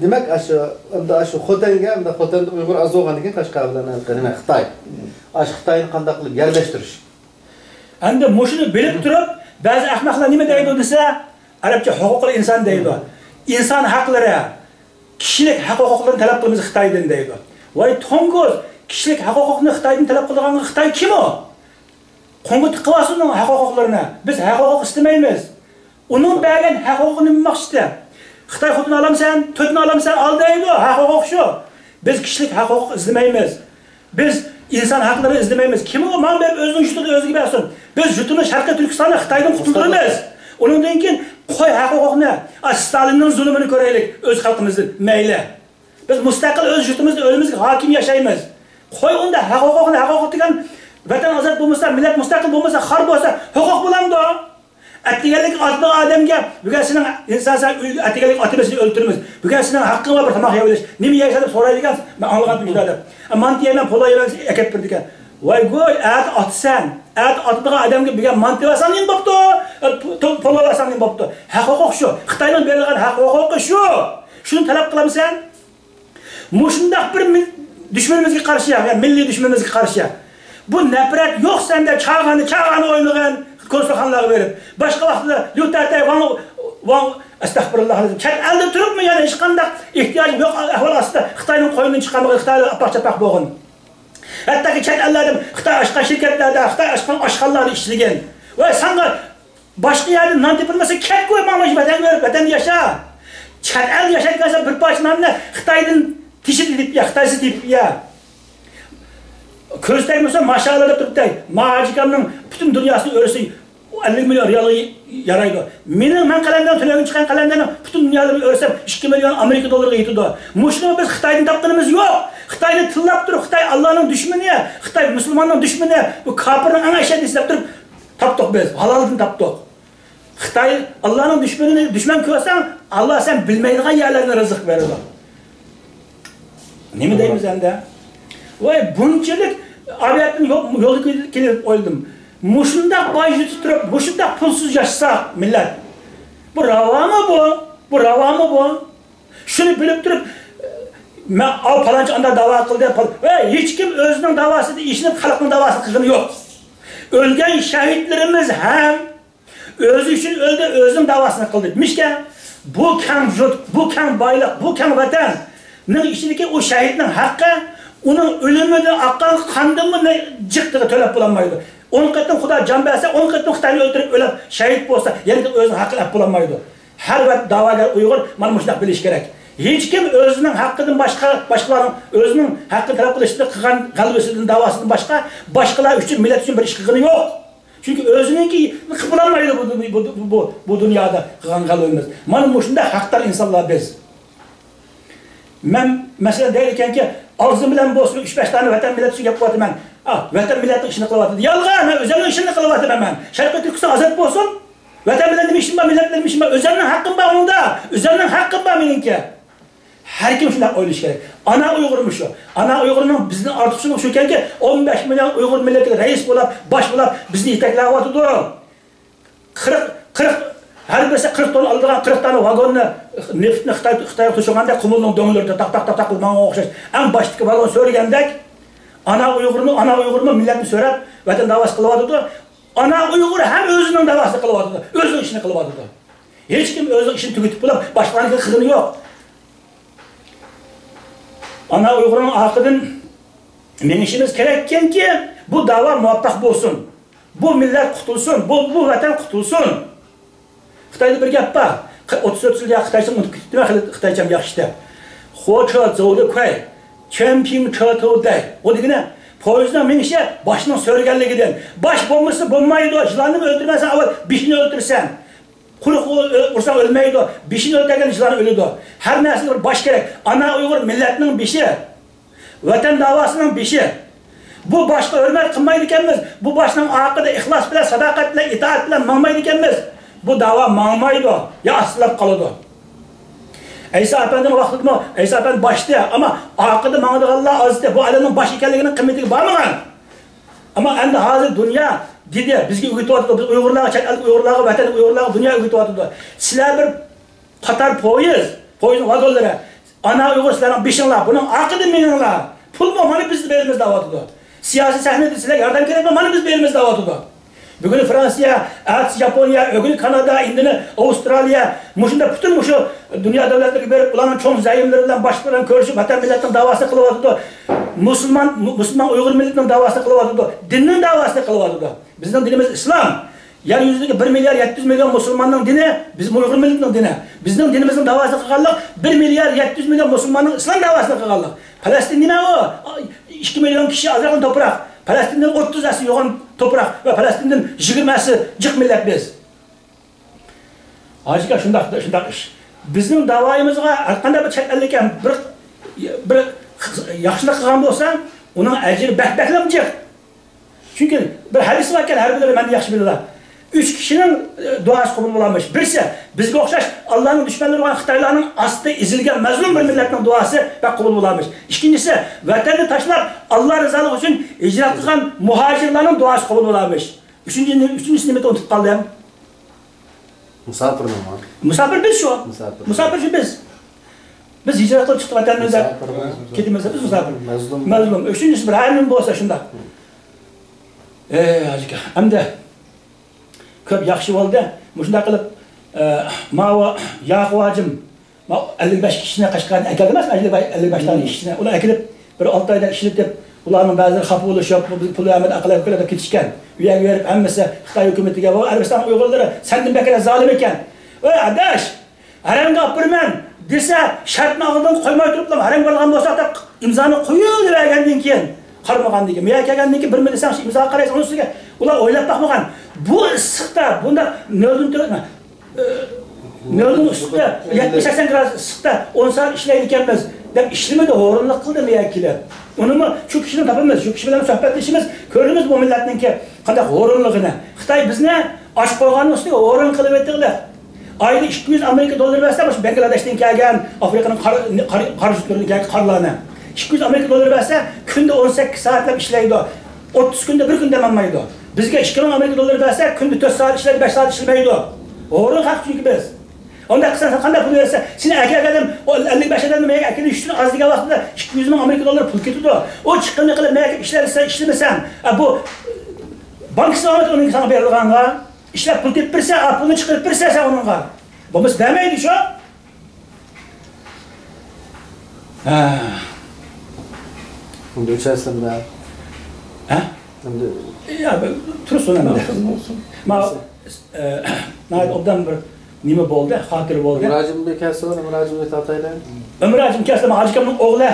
Demak, ashu unda shu Xotanga, unda Xotanda Uyg'ur oz bo'lgandan keyin Qashqar bilan nima Xitoy. shu Xitoyni qanday qilib yerlashtirish. Endi mushuni bilib turib, ba'zi ahmoqlar nima deydi desa, arabcha huquqli inson deydi. Inson haqlari, kishilik haq-huquqlarini talab qilamiz Xitoydan deydi. Voy to'ngo'z kishilik haq-huquqni Xitoydan talab qilgan Xitoy kim u? Qo'ng'it qilyapsiz uni haq-huquqlarini. Biz haq-huquq istamaymiz. Uning bergan haq-huquqini maqsadda Xitoy xudini olamsan, to'tni olamsan, al deydi, haq-huquq shu. Biz kishilik haq-huquq izlamaymiz. Biz inson haqlarini izlamaymiz. Kim u? Man berib o'zining yutug'i o'ziga bersin. Biz yutini sharqiy turkistonni xitoydan qutultiramiz undan keyin qo'y haq huquqni a, stalinning zulmini ko'raylik o'z xalqimizni mayli. Biz mustaqil o'z yurtimizda o'zimizga hokim yashaymiz. Qo'y unda haq huquqni haq huquq degan vatan ozod bo'lmasa millat mustaqil bo'lmasa xor bo'lsa huquq bo'lamdi Attiganlik otli odamga bugun sening inson sen attiganlik otibasini. Bugun sening haqqing bor bir tomoq. Nima yeysan deb so'raydigan men anlagan tushadi. Mantiyaman pul yeyman akab bir ekan. Voy go'y at otsan. At otdigan odamga bugun mantiyasan nima bo'pti? Pul olasan nima bo'pti? Haq huquq shu. Xitoyning berilgan haq huquqi shu. Shuni talab qilamsan? Mushundaq bir dushmanimizga qarshi, ya'ni milliy dushmanimizga qarshi. Bu nafrat yo'q senda chag'ani, chag'ani o'ynagan konsulxonalarga berib, boshqa vaqtda lutatay van van astagfirullah chat alda turibmi yana hech qanday ehtiyoj yo'q ahvol ostida Xitoyning qo'ynidan chiqqan Xitoy apaq-chapaq bo'lgan. Hattoki chat ellarda Xitoy boshqa shirkatlarda, Xitoy boshqa oshxonalarda ishlagan. Va senga boshqa yerda non tepilmasa ket qo'y mana shu vatan berib, vatan yasha. Chat el yashayotgansa bir parcha nonni Xitoydan tishib deb ya, deb ya. Ko'rsatay bo'lsa mashallah deb turibdi majikamning butun dunyosini o'risi 50 million riyal yaraydi mening man qalamdan to'lagan chiqqan qalamdan butun dunyoni o'rsam 2 million amerika dollariga yetadi mushuni biz xitoydan topganimiz yo'q. Xitoyni tillab turib xitoy allohning dushmani xitoy musulmonning dushmani bu kofirning ana ashaddi deb turib topdik biz haloldan topdik xitoy allohning dushmanini dushman ko'rsang alloh sen bilmaydigan yerlarni rizq beradi. Nima deymiz endi? Voy bunchalik aviatni yo'lga kelib o'ldim mushundaq boy yutib turib mushundaq pulsiz yashasaq millat bu ravomi bu? Bu ravomi bu? Shuni bilib turib man al palonchi anda da'vo qildi va hech kim o'zining da'vosida ishini xalqning da'vosini qilgani yo'q o'lgan shahidlarimiz ham o'zi uchun o'ldi o'zining da'vosini qildi mishka bu kam yurt bu kam boylik bu kam vatan ichidagi u shahidning haqqi uning o'limidan aqal qandimi jiqtiga to'lab bo'lolmaydi 10 qatim xudo jon bersa 10 qatim xitoyni o'ldirib o'lib shahid bo'lsa yana o'zini haqqini olib bo'lolmaydi har vaqt da'vogar uyg'ur mana shunday bilish kerak. Hech kim o'zining haqqidan boshqa boshqalarning o'zining haqqini talab qilishda qilgan g'alabasidan da'vosidan boshqa boshqalar uchun millat uchun bir ish qilgani yo'q. Chunki o'ziniki qilib bo'lolmaydi bu, bu, bu, bu dunyoda qilgan g'alabamiz mana shunday haqdor insonlar biz. Man masalan deyar ekanki Ağzı bilen bozsun, üç beş tane vatan millet için yapıvatı ben. Ah, vatan milletin işini kılavatı. Yalgan, özelin işini kılavatı ben ben. Şarkı Türküsü azat bozsun. Vatan milletim işim var, milletlerim işim var. Özelinin hakkım var onda. Özelinin hakkım var benimki. Her kim şundan oylayış gerek. Ana Uygur'muş o. Ana Uygur'un bizden artışını şu ki 15 milyon Uygur milleti reis bulup, baş bulup bizni itekler vatıdır. 40, 40 har birisi 40 ton oldigan 40 tane vagonni neftni Xitoy Xitoyga to'shaganda qumulning do'nglarida taq taq taq taq manga o'xshash. Eng boshdagi vagon so'ragandek ana uyg'urni ana uyg'urni millatni so'rab vatan da'vosi qilyotdi ana uyg'ur ham o'zining da'vosini qilyotdi o'zining ishini qilyotdi hech kim o'zining ishini tugatib bo'lib boshqalarga qilgani yo'q. Ana uyg'urning oqidan minishimiz kerak ekanki bu da'vo muvaffaq bo'lsin. Bu millat qutulsin bu bu vatan qutulsin. Xitoyda bir gap bor. O'ttiz to'rt yilga xitoycha unutib ketdimi xitoycham yaxshida xo'cha zovda koy champing chotovday u degani poyezddan minishi boshning so'rganligidan bosh bo'lmasa bo'lmaydi yilonni o'ldirmasan avval bishni o'ldirsan. Quruq ursa o'lmaydi beshini o'ldirgan yilonni o'ladi har narsaga bir bosh kerak. Ana uyg'ur millatining bishi, vatan davosining bishi. bu boshqa hurmat qilmaydi ekanmiz bu boshning oqida ixlos bilan sadoqat bilan itoat bilan mangmaydi ekanmiz bu dava mangmaydi ya aslab qoladi. Aysa Efendi'nin vaqtida Aysa Efendi boshda ama oqida mangadiganlar ozda bu alamning bosh ekanligining qimmatiga bormagan. Ammo endi hozir dunyo dedi bizga o'rgatyapti biz uyg'urlarga chet el uyg'urlarga vatan uyg'urlarga dunyo o'rgatyapti sizlar bir qatar poyez, poyezd vagonlari ana uyg'ur sizlarning beshinglar buning oqida meninglar. Pul mana biz berimiz deyapti siyosiy sahnada sizlar yordam kerakmi mana biz berimiz deyapti Bugün Fransiya, Ats Yaponiya, ögün Kanada, indini Avustraliya, muşunda bütün muşu dünya devletleri berip ulanın çoğun zayimleri bilen başkalarını görüşüp vatan milletin davasını kılıvatıdı. Müslüman, Müslüman Uygur milletinin davasını kılıvatıdı. Dinin davasını kılıvatıdı. Bizden dinimiz İslam. yer yuzidagi 1 milliard 700 million musulmonning dini biz uyg'ur millatining dini bizning dinimizning davosini qilganlik 1 milliard 700 million musulmonning islom davosini qilganlik falastin nima u 2 million kishi azraqli to'proq falastindan 30 asi yo'g'on to'proq va falastindan 20 asi jiq millat biz. Hozirga shundoq shundoq ish. Bizning davoyimizga har qanday bir chet bir bir yaxshilik qilgan bo'lsa uning ajri bakbaklab jiq. Chunki bir hadis bor ekan har birlari mani yaxshi biladilar Üç kişinin e, duası kabul bulanmış. Birisi bizga o'xshash Allohning düşmanları olan Xitaylarning aslı ezilgan mazlum bir millatning duası ve kabul bulanmış. İkincisi vatanni tashlab Allah rızası uchun hijrat qilgan muhacirlerin duası kabul bulanmış. Üçüncü, üçüncüsü nimetini unutib qoldim. Musafir nima? Musafir biz şu. Musafir. Musafir şu biz. Biz hicrat qilib chiqdik vatanimizdan. Ketimiz biz musafir. Mazlum. Mazlum. Üçüncüsü bir aymin bo'lsa shunda. Ey hajika, hamda ko'p yaxshi bo'ldi. Shunday qilib mavo yaquvajim ellik besh kishini qashqarni akeldi emas ellik beshtani kishini ular akilib bir olti oyda ishlab deb ularning ba'zilari xafa bo'lishib pul amad aqlab deb ketishgan. U yerga berib hammasi xitoy hukumatiga va arabiston uyg'urlari sandan bekat zolim ekan? Ey adash haramga olib borman desa shartni oldin qo'ymay turib haram bo'lgan bo'lsa imzoni qo'yib bergandan keyin. Qarmagandan keyin men kelgandan keyin bir ming desang imzo qaraysan uni ustiga. Ular o'ylab boqmagan bu issiqda bunda noldan noldan ustida yetmish sakson gradus issiqda o'n soat ishlaydi ekanmiz deb ishlamadi o'rinliq qildi men kelib unimi shu kishini topamiz shu kishi bilan suhbatlashamiz ko'ramiz bu millatniki qanday o'rinligini xitoy bizni ochib qo'yganni ustiga o'rin qilib o'tdilar oyda ikki yuz amerika dollari bersa shu bangladeshdan kelgan afrikaning kelgan qarlarni ikki yuz amerika dollari bersa kunda o'n sakkiz soatlab ishlaydi o'ttiz kunda bir kun demanmaydi bizga ikki ming amerika dollari bersa kunda to'rt soat ishlaydi besh soat ishlamaydi o'rin haq chunki biz Onda qilsan sen qanday pul bersa, seni aka akadan o 55 adam menga akani ishni az degan vaqtda 200 ming Amerika dollari pul ketdi. O chiqqanini qilib menga ishlarsan, ishlamasan, bu bank hisobot uning sana berilganga, ishlab pul tepib bersa, a pulni chiqarib bersa sen uningga. Bu biz demaydi shu. Ha. Unda uchasizda. Ha? Ja, tursun olsun. Ma e, nayt obdan bir nima bo'ldi, xotira bo'ldi. Umrajim bekasi va Umrajim tataylar. Umrajim kasda Hajkamning o'g'li.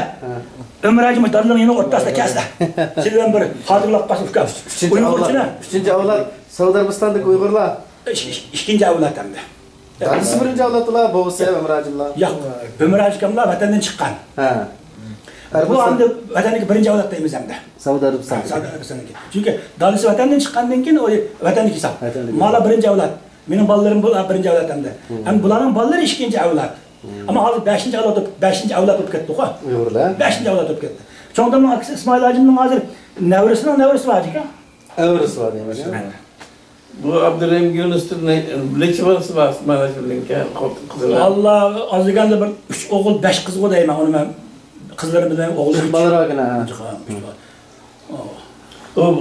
Umrajim darlar yana o'rtasida kasda. Sizdan bir xotirlab qasib kaf. Uning uchun 3-chi avlod Saudiya Arabistondagi Uyg'urlar 2-chi avlod hamda. Darisi 1-chi avlodlar bo'lsa Umrajimlar. Yo'q, Umrajimlar vatandan chiqqan. Ha bu hamda vataniga birinchi avlodda emas hamda saudiya arabistoni saudiya arabistoniniki chunki dalisi vatandan chiqqandan keyin vatanniki hisob mala birinchi avlod meni bolalarim bu birinchi avlod hamda ham hmm. bularning bolalari ikkinchi avlod hmm. ammo hozir beshinchi avlod beshinchi avlod bo'lib ketdiku uyg'urlar beshinchi avlod bo'lib ketdi cho'ngdamni ismoil ajimni hozir nevrasini nevrasi bor ekan nevrasi bor bu abdurahim yunushni nechi bolasi bor mana shu qizlar alloh ozliganda bir uch o'g'il besh qiz deyman uni man kızlarım bilen oğlu üç. Balar var gene ha. O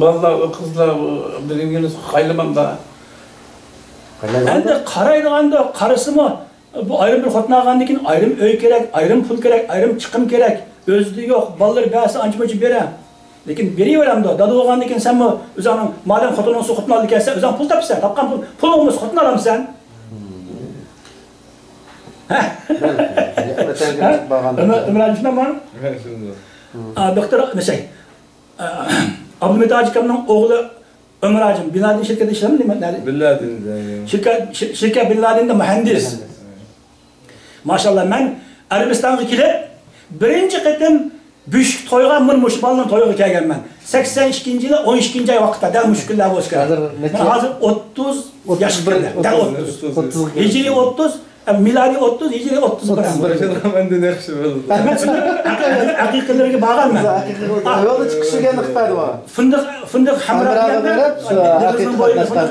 vallahi kızlar Abdurrahim Yunus haylamam da. Endi qaraydiganda qarasimi bu ayrim bir xotna algandan keyin ayrim uy kerak, ayrim pul kerak, ayrim chiqim kerak. O'zida yo'q, bolalar basi ancha-muncha beradi. Lekin beraveramda, dada bo'lgandan keyin sen o'zing madam xotin olsa xotin oldi o'zing pul topsan, topgan pul, pul bo'lmasa xotin olamsan. Ömer Aman. Doktor mesela şey. Abdülmetacikam'ın oğlu Ömer Hacım, Bin Laden şirketi işler mi? Bin Laden'de. Şirket, şirket Bin Laden'de mühendis. Maşallah ben Arabistan'a gidip birinci kıtım büyük toyga mırmış balının toyga gelgen ben. 82. ile 12. ay vakitte der müşküller boş kadar. Hazır 30 yaş kadar. 30. Hicri 30. miladiy o'ttiz hijriy o'ttiz bir o'ttiz birinchi yil qamanda yaxshi bo'ldi. Aqiqalarga bag'anman yo'lda chiqishiga niqtadi fundiq fundiq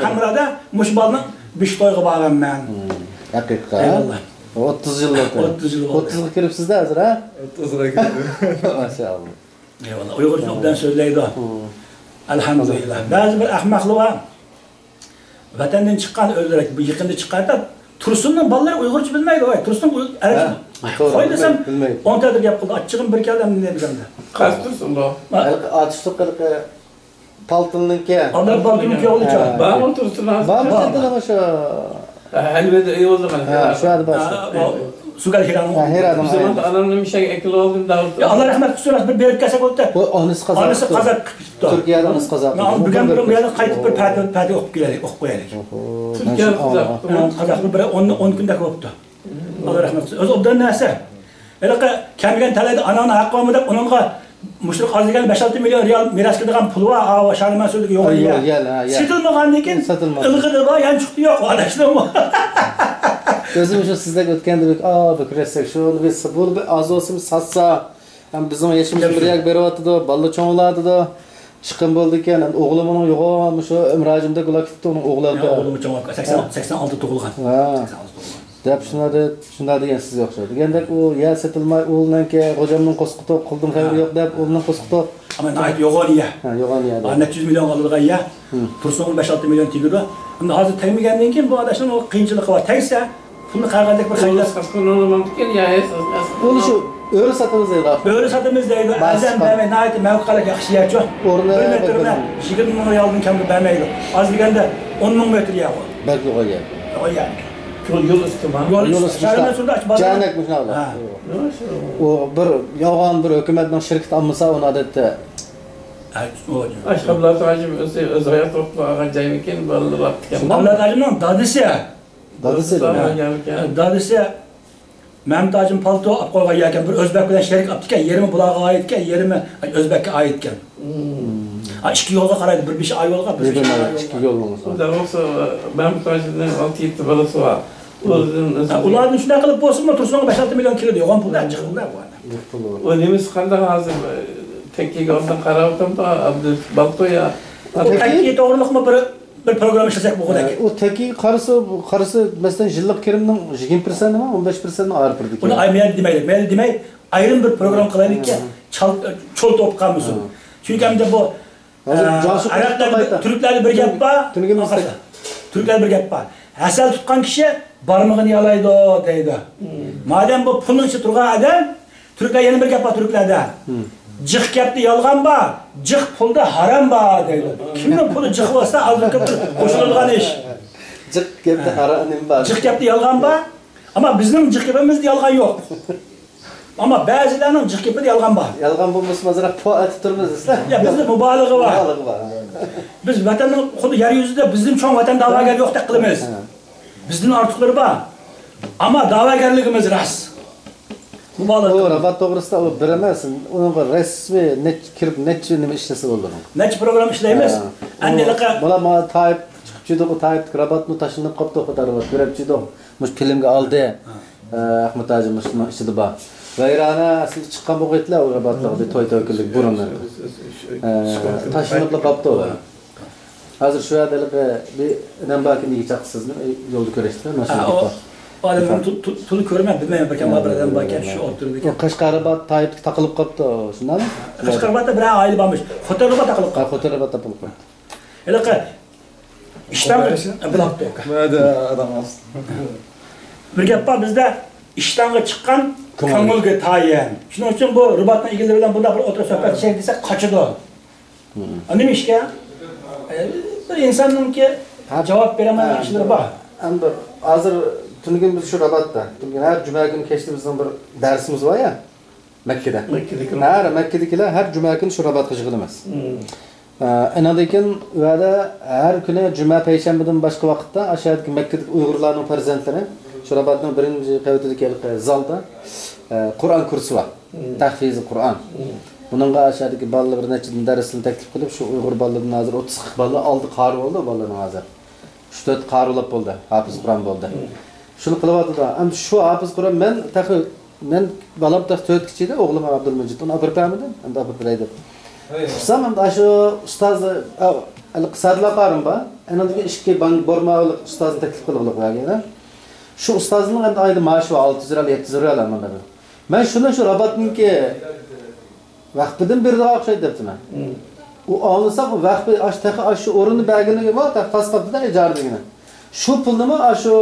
hamrada mush bolni besh to'yga bag'anman haqiqa o'ttiz yil o'tdi. O'ttiz yil o'ttizga kiribsizda hozir a o'ttizga kirdim mashaalloh eyvalloh uyg'urcha obdan so'zlaydi hmm. alhamdulillah. Ba'zi bir ahmoqlar vatan vatandan chiqqan o'zlari yiqindi chiqqanda Tursunning bolalari Uyg'urcha bilmaydi, voy. Tursun arabcha. Qo'y desam, bilmaydi. 10 tadir gap qildi. Achchig'im bir keldi, nima degandim. Kaç dursun bu? Atıştık kırkı paltılınki. Onlar balkını ki oldu Ha. çok. Bağ otursun az. Var mı Var. dedin ama şu? Elbette iyi oldu Ha, şu adı başta. sugar her adam. Her adam. Bizim anamın bir şey ekil oldum da. Ya Allah rahmet kutsun bir berip kasak oldu. Bu anıs kazak. Anıs kazak. Türkiye'de anıs kazak. Ben bugün bir yana kayıp bir perde perde okup gelelim, okup gelelim. Türkiye'de kazak. Kazak'ın biri 10 10 günde koptu. Allah rahmet kutsun. Öz obdan neyse. Elaka kemigen talaydı ananın hakkı var mı da onunla Müşrik az degan 5-6 million real miras qilgan pul va ava shani man so'zlik yo'q. Yo'q, yo'q. Setilmagandan keyin satilmadi. Ilg'idi bor, yanchiqdi yo'q, ana shunday. çıktı yok. Adaşlım mı? Özüm şu sizde ötkende bir aa bir kresek şu bu bir az olsun satsa hem bizim yaşımız bir yak beri atıdı ballı çoğuladı da çıkın buldu ki yani oğlumun yok olmuş o ömracımda kulak gitti onun oğlu Ya da. oğlum 80 86 doğulgan. Ha. 86 doğulgan. Dep şunları şunlar degan siz yok şu. Degende o ya satılmay oğlundan ki hocamın koskutu kıldım hayır yok dep oğlundan koskutu. Ama nait yok ya. Ha yok an ya. Anne 100 milyon alırgan ya. Tursun 5-6 milyon tigiri. Ama hazır tegmegenden keyin bu adaşın o qiyinchiligi var. Tegsa Şimdi kaygaldık bir kaynak. Bunu şu öğrü satımız değil abi. Öğrü satımız değil. Azem beme ne ayeti mevkalak yakışı yer çok. Orada bir metrine 20 bin liraya aldın kendi bemeydi. Az diken de 10 bin metre yer. Belki o yer. O yer. Yol üstü var. Yol üstü. Cennet mi ne oldu? O bir yalan bir hükümetin şirket almışsa onu adette Aşkablar tacım öz hayat toplu ağacayım iken balılar. Balılar tacımdan dadışı ya. Dadısı yani. Dadısı Mehmet Hacım palto Apkoyga yerken bir Özbek bilen şerik yaptıkken yerimi bulağa aitken yerimi Özbek'e aitken. Hmm. İki yolga karaydı bir bir şey ay yolga bir, bir şey ay yolga. İki yol olmasa. Bu da olsa e, Mehmet Hacım'dan 6-7 balası var. Ularning shunday qilib bo'lsinmi, tursin 5-6 million keladi, yo'g'on pulda chiqildi bu. O nemis qanday hozir tekkiga qarab o'tamda Abdul Baltoya. Tekki to'g'riliqmi bir bir program ishlasak bu xudak. O teki karısı karısı mesela yıllık kirimden 20% mi 15% ağır pırdı ki. Buni aymayadi demaydi. Mayli demay, ayrim bir program qilaylikki, chol cho'l topgan bo'lsin. Chunki hamda bu aytdi. turklarni bir gap bor. Turklar bir gap bor. Hasal tutgan kishi barmog'ini yalaydi deydi. Madam bu pulning ichida turgan odam, turklar yana bir gap bor turklarda. Cık gapni yolg'on bor, cık pulda harom bor deydi. Kimning puli cık bo'lsa, azliqib turib qo'shiladigan ish. Cık gapda harom bor. Cık gapni yolg'on bor, ammo bizning cık gapimizda yolg'on yo'q. Ammo ba'zilarning cık gapida yolg'on bor. Yolg'on bo'lmasa mazroq poat turmiz sizlar. Ya bizda mubolag'a bor. Mubolag'a bor. Biz vatanning xuddi yer yuzida bizning cho'ng vatan da'vogar yo'qdek qilamiz. Bizning ortiqlari bor. Ammo da'vogarligimiz rost rabat to'g'risida u bir emas unga rasmiy nech kirib necha nima ishlasa bo'ladi necha program ishlaymiz andiqa bular mana tayib chiqib chidiq tayib rabatni tashlanib qolibdi ko'tarib ko'rib chidiq mush filmga oldi ahmad hoji mushni ichida bor vayrona asli chiqqan bo'lganlar u rabatlarda to'y to'y qildik burun tashlanib qolibdi hozir shu yerda bir namba yolda ko'rishdi o adamın tulu ko'rman bilmayman bir kam bir adam barkan shu o'tirdi ekan. O Kaşgarabad Tayyip takılıp kaptı o. Şundan mı? Qashqarobodda bir oila bormish. Fotoga taqilib Ha fotoğrafa tapılıp kaptı. Elaqa ishdan olsun. Bir gap bor bizda ishdan chiqqan Ko'ngil. ko'ngilga tayin. Shuning uchun bu ribatni egilari bilan bunda bir o'tirib suhbat qilsak desak qochadi. Nima ishga? Bir insonningki javob beraman ishlar bor. Endi hazır tüngün biz şu rabatta. Tüngün her cuma günü keçti bizden bir dersimiz var ya. Mekke'de. Mekke'deki- Her Mekke'dekiler her cuma günü şu rabatga yig'ilamiz. Enadakin vada her günü cuma peyshanbadan boshqa vaqtda aşağıdaki Mekke'deki Uyg'urlarning farzandlari şu rabatning birinchi qavatidagi zalda e, Qur'on kursi var. Tahfizi Qur'on. Bununla aşağıdaki bolalar bir necha darsini taklif qilib shu Uyg'ur bolalardan hozir 30 40 bola oldi qari bo'ldi bolalarning hozir. 3-4 qarulab bo'ldi, hafiz Qur'on bo'ldi. Shuni qilyapti da. Ham shu hafiz Qur'on men taxi men balam tax 4 kichida o'g'lim Abdulmajid uni abirpamidi? Endi abirpaydi. Sam ham da shu ustoz al qisadlar qarim ba. Anadagi ishga bormaqlik ustozni taklif qilib. Shu ustozning ham oyda maoshi 600 lira 700 lira olaman. Men shuni shu rabatningki vaqtidan berdiga o'xshaydi debdiman. U olsa bu vaqt ash taqa ash shu o'rinni belgiligi bor, taqa tasqatida ijardigini. shu pulnimi shu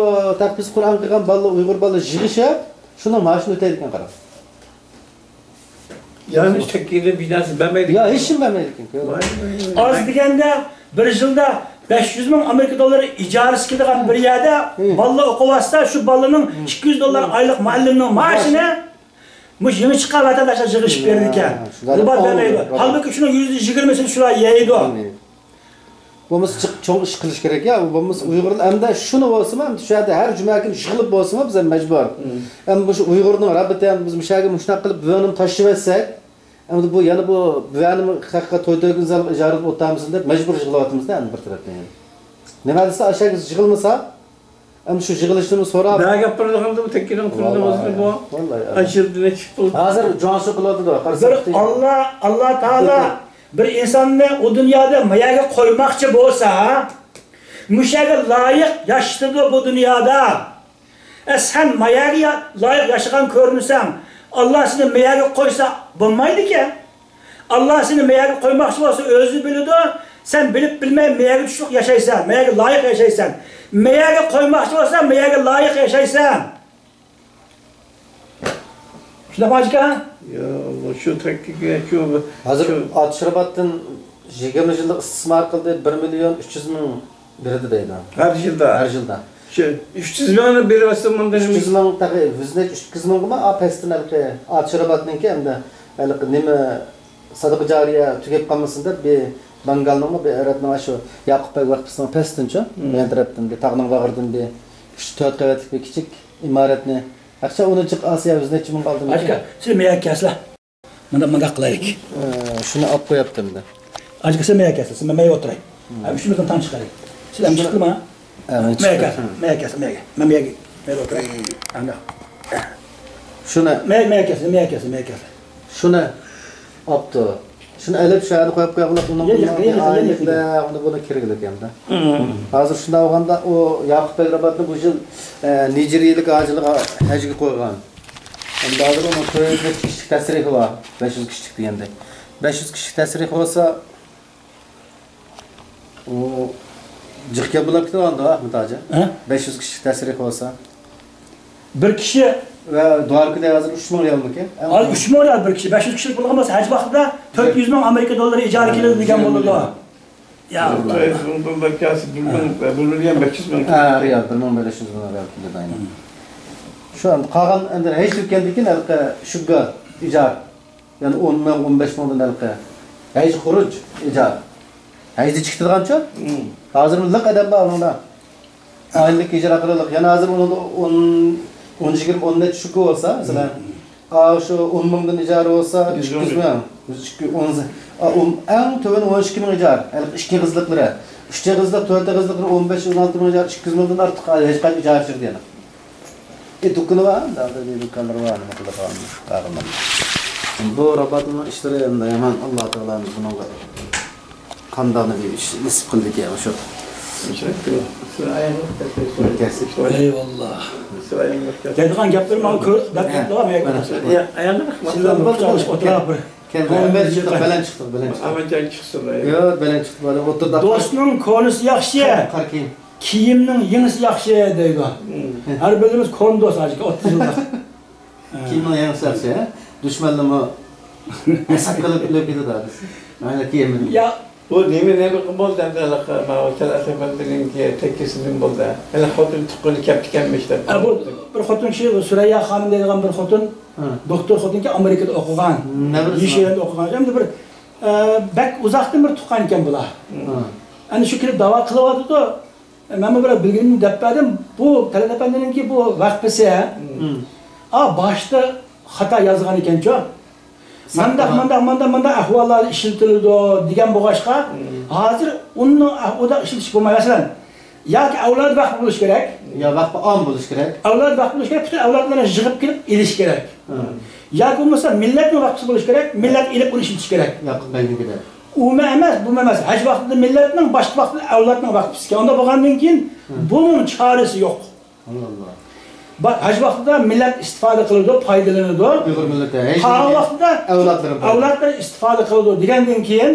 tapkiz qur'on qilgan bolalar uyg'ur bolalar yig'ishib shuni maoshini o'taydi ekan qarab. Ya'ni shakkini binasi bermaydi yo hech kim bermaydi ekan oz deganda bir yilda 500 ming Amerika dollari icaresi kildiğen bir yerde balla okuvasta şu ballanın 200 dolar aylık mualliminin maaşını muş yeni çıkan vatandaşlar çıkış verirken. Bu bak demeydi. Halbuki şunu 120'sini şuraya yeydi. O. Biz çok iş kılış gerek ya. Biz Uygur'un hem de şunu olsun hem şu anda her cuma günü iş kılıp olsun bize mecbur. Hmm. Hem bu Uygur'un Rabbit'e hem biz müşahede şey müşnak kılıp güvenim taşı versek. Hem de bu yani bu güvenim hakika toyda gün zarıp otamızın da mecbur yıkılavatımız da yani bir taraftan yani. Ne verdiyse aşağı gün yıkılmasa hem şu yıkılışını sonra... Ne yapırdı hem de bu tekkirin kurulduğumuzda bu aşırı dine çıkıldı. Hazır Cansu kıladı da. Allah, Allah Teala bir insonni u dunyoda mayaga qo'ymoqchi bo'lsa, mushaga loyiq yashitdi bu dunyoda. E sen mayaga loyiq yashagan ko'rinsang, Allah seni mayaga qo'ysa bo'lmaydi-ku. Allah seni mayaga qo'ymoqchi bo'lsa, o'zi biladi. Sen bilip bilmey meğeri düşük yaşaysan, meğeri layık yaşaysan, meğeri koymakçı olsan meğeri layık yaşaysan. Şuna bacık ha? Ya Allah şu taktikine şu... Hazır şu... 20 yıllık istismar kıldı 1 milyon 300 bin berdi deydi. Her yılda. Her yılda. Şu 300 milyonu beri basın bundan. 300 milyon tabi viznet 300 milyon kuma apestin elki Atşırbat'ın ki hem de elki nime sadık cariye tükep kalmasın da bir Bengal'ın bir öğretmen şu Yakup Bey vakfısına pestin şu. Ben taraftan bir tağının bağırdın bir 4 kavetlik bir küçük imaretini Akşam onu çık Asya yüzüne kimin kaldı mı? Aşka, sen meyak kesla. Manda manda kılayık. Ee, şunu at koy yaptım da. Aşka sen meyak kesla, sen ben meyak oturayım. Abi üçümüzden tam çıkarayım. Sen hem çıktı mı? Evet. Meyak kesla, meyak kesla, meyak. Ben meyak, meyak oturayım. Hmm. Anda. Şuna. Meyak kesla, meyak kesla, meyak kesla. Şuna. Aptı shuni ilib shu yerga qo'yib qo'yib uni buni kerak ekanda hozir shunday bo'lganda u yoqub agrabatni bu yil nijeriyalik hojilik hajga qo'ygan endi hozir uni to'rt yuz kishilik tasrifi bor besh yuz kishilik deganda besh yuz kishilik tasrifi bo'lsa u jiqqa bo'lib ketganda ahmad hoji besh yuz kishilik tasrifi bo'lsa Bir kishi ve dolar kıda yazıp 3 milyon yıllık ya. Al 3 milyon bir kişi, 500 kişilik bulgamaz. Hac vaxtida 400 bin Amerika doları icari kilidi degen bulurdu. Ya. Bundan da kâsi bulmanlık, bulurken 500 bin. Ha, ya, 1500 bin lira yapıldı aynı. Şu an kalan, yani hiç tükendikin elke şugga icar. Yani 10 bin, 15 bin elke. Hiç kuruç icar. Hiç çıktıdığın çok. Hazır mılık adamda onunla. Aylık icra kılılık. Yani hazır onun o'n yigirma o'nda tushukka bo'lsa masalan o'sha o'n mingdan ijara bo'lsa ikki yuz ming ikki o'n eng tuvan o'n ikki ming ijara ikki qizliqlari uchta qizliq to'rtta qizliqni o'n besh o'n olti ming ijara ikki yuz mingdan ortiq hech qanday ijara chiqdi yana e do'koni bor do'konlar bor nima qilib bu robotni ishlari endi yomon alloh taolamiz bunga qandoni nisib qildiki o'sha Teşekkür ederim. Eyvallah işte ayağımda. Dediğin yaptırma kır, dakika devam et. Ya ayağımda bakma. Şimdi ben bakmış oturup. Kendi ya. Yo, belen çıktı, belen oturdu. Dostun konusu yaxşı. Qarkin. Kiyimnin yenisi yaxşı deydi. Her birimiz kondos acık 30 yılda. Kiyimnin yenisi yaxşı. Düşmanlımı hesap kılıp öyle bir daha. Aynen kiyimini. Ya Bu nemi nemi buldu hem de alaka ma o telefon efendinin ki tekkesinin buldu. Hele hodun tukkunu keptikenmişler. a, bu bir xotin kishi Surayya xonim deydigan bir xotin doktor xotinki Amerikada o'qigan. Bilirsin? Yishayanda o'qigan. Endi bir e, bak uzoqdan bir tuqqan ekan bular. Ana shu kelib da'vo qilyapti-da. Men bir bilginimni deb berdim. Bu Talat apandaniki bu vaqtisi a boshda xato yozgan ekan-ku. Manda manda manda manda ahvollar ishlatiladi degan bo'lg'achqa, hozir uni ahvolda ishlatish bo'lmaydi. Masalan, yoki avlod vaqt bo'lish kerak. Bak bu an buluş gerek. Avlod vaqt bo'lish kerak, butun avlodlarni yig'ib kelib ilish kerak. yoki bo'lmasa millatni vaqti bo'lish kerak, millat ilib uni ishlatish kerak. Umi emas, bu emas. Haj vaqtida millatning, boshqa vaqtida avlodning vaqti. Onda bo'lgandan keyin buning chorasi yo'q. Bak haj vaqtida millat istifoda qiladi, foydalanadi. Uyghur milleti. hey, Qolgan vaqtida Avlodlarim bor. avlodlar istifoda qiladi degandan keyin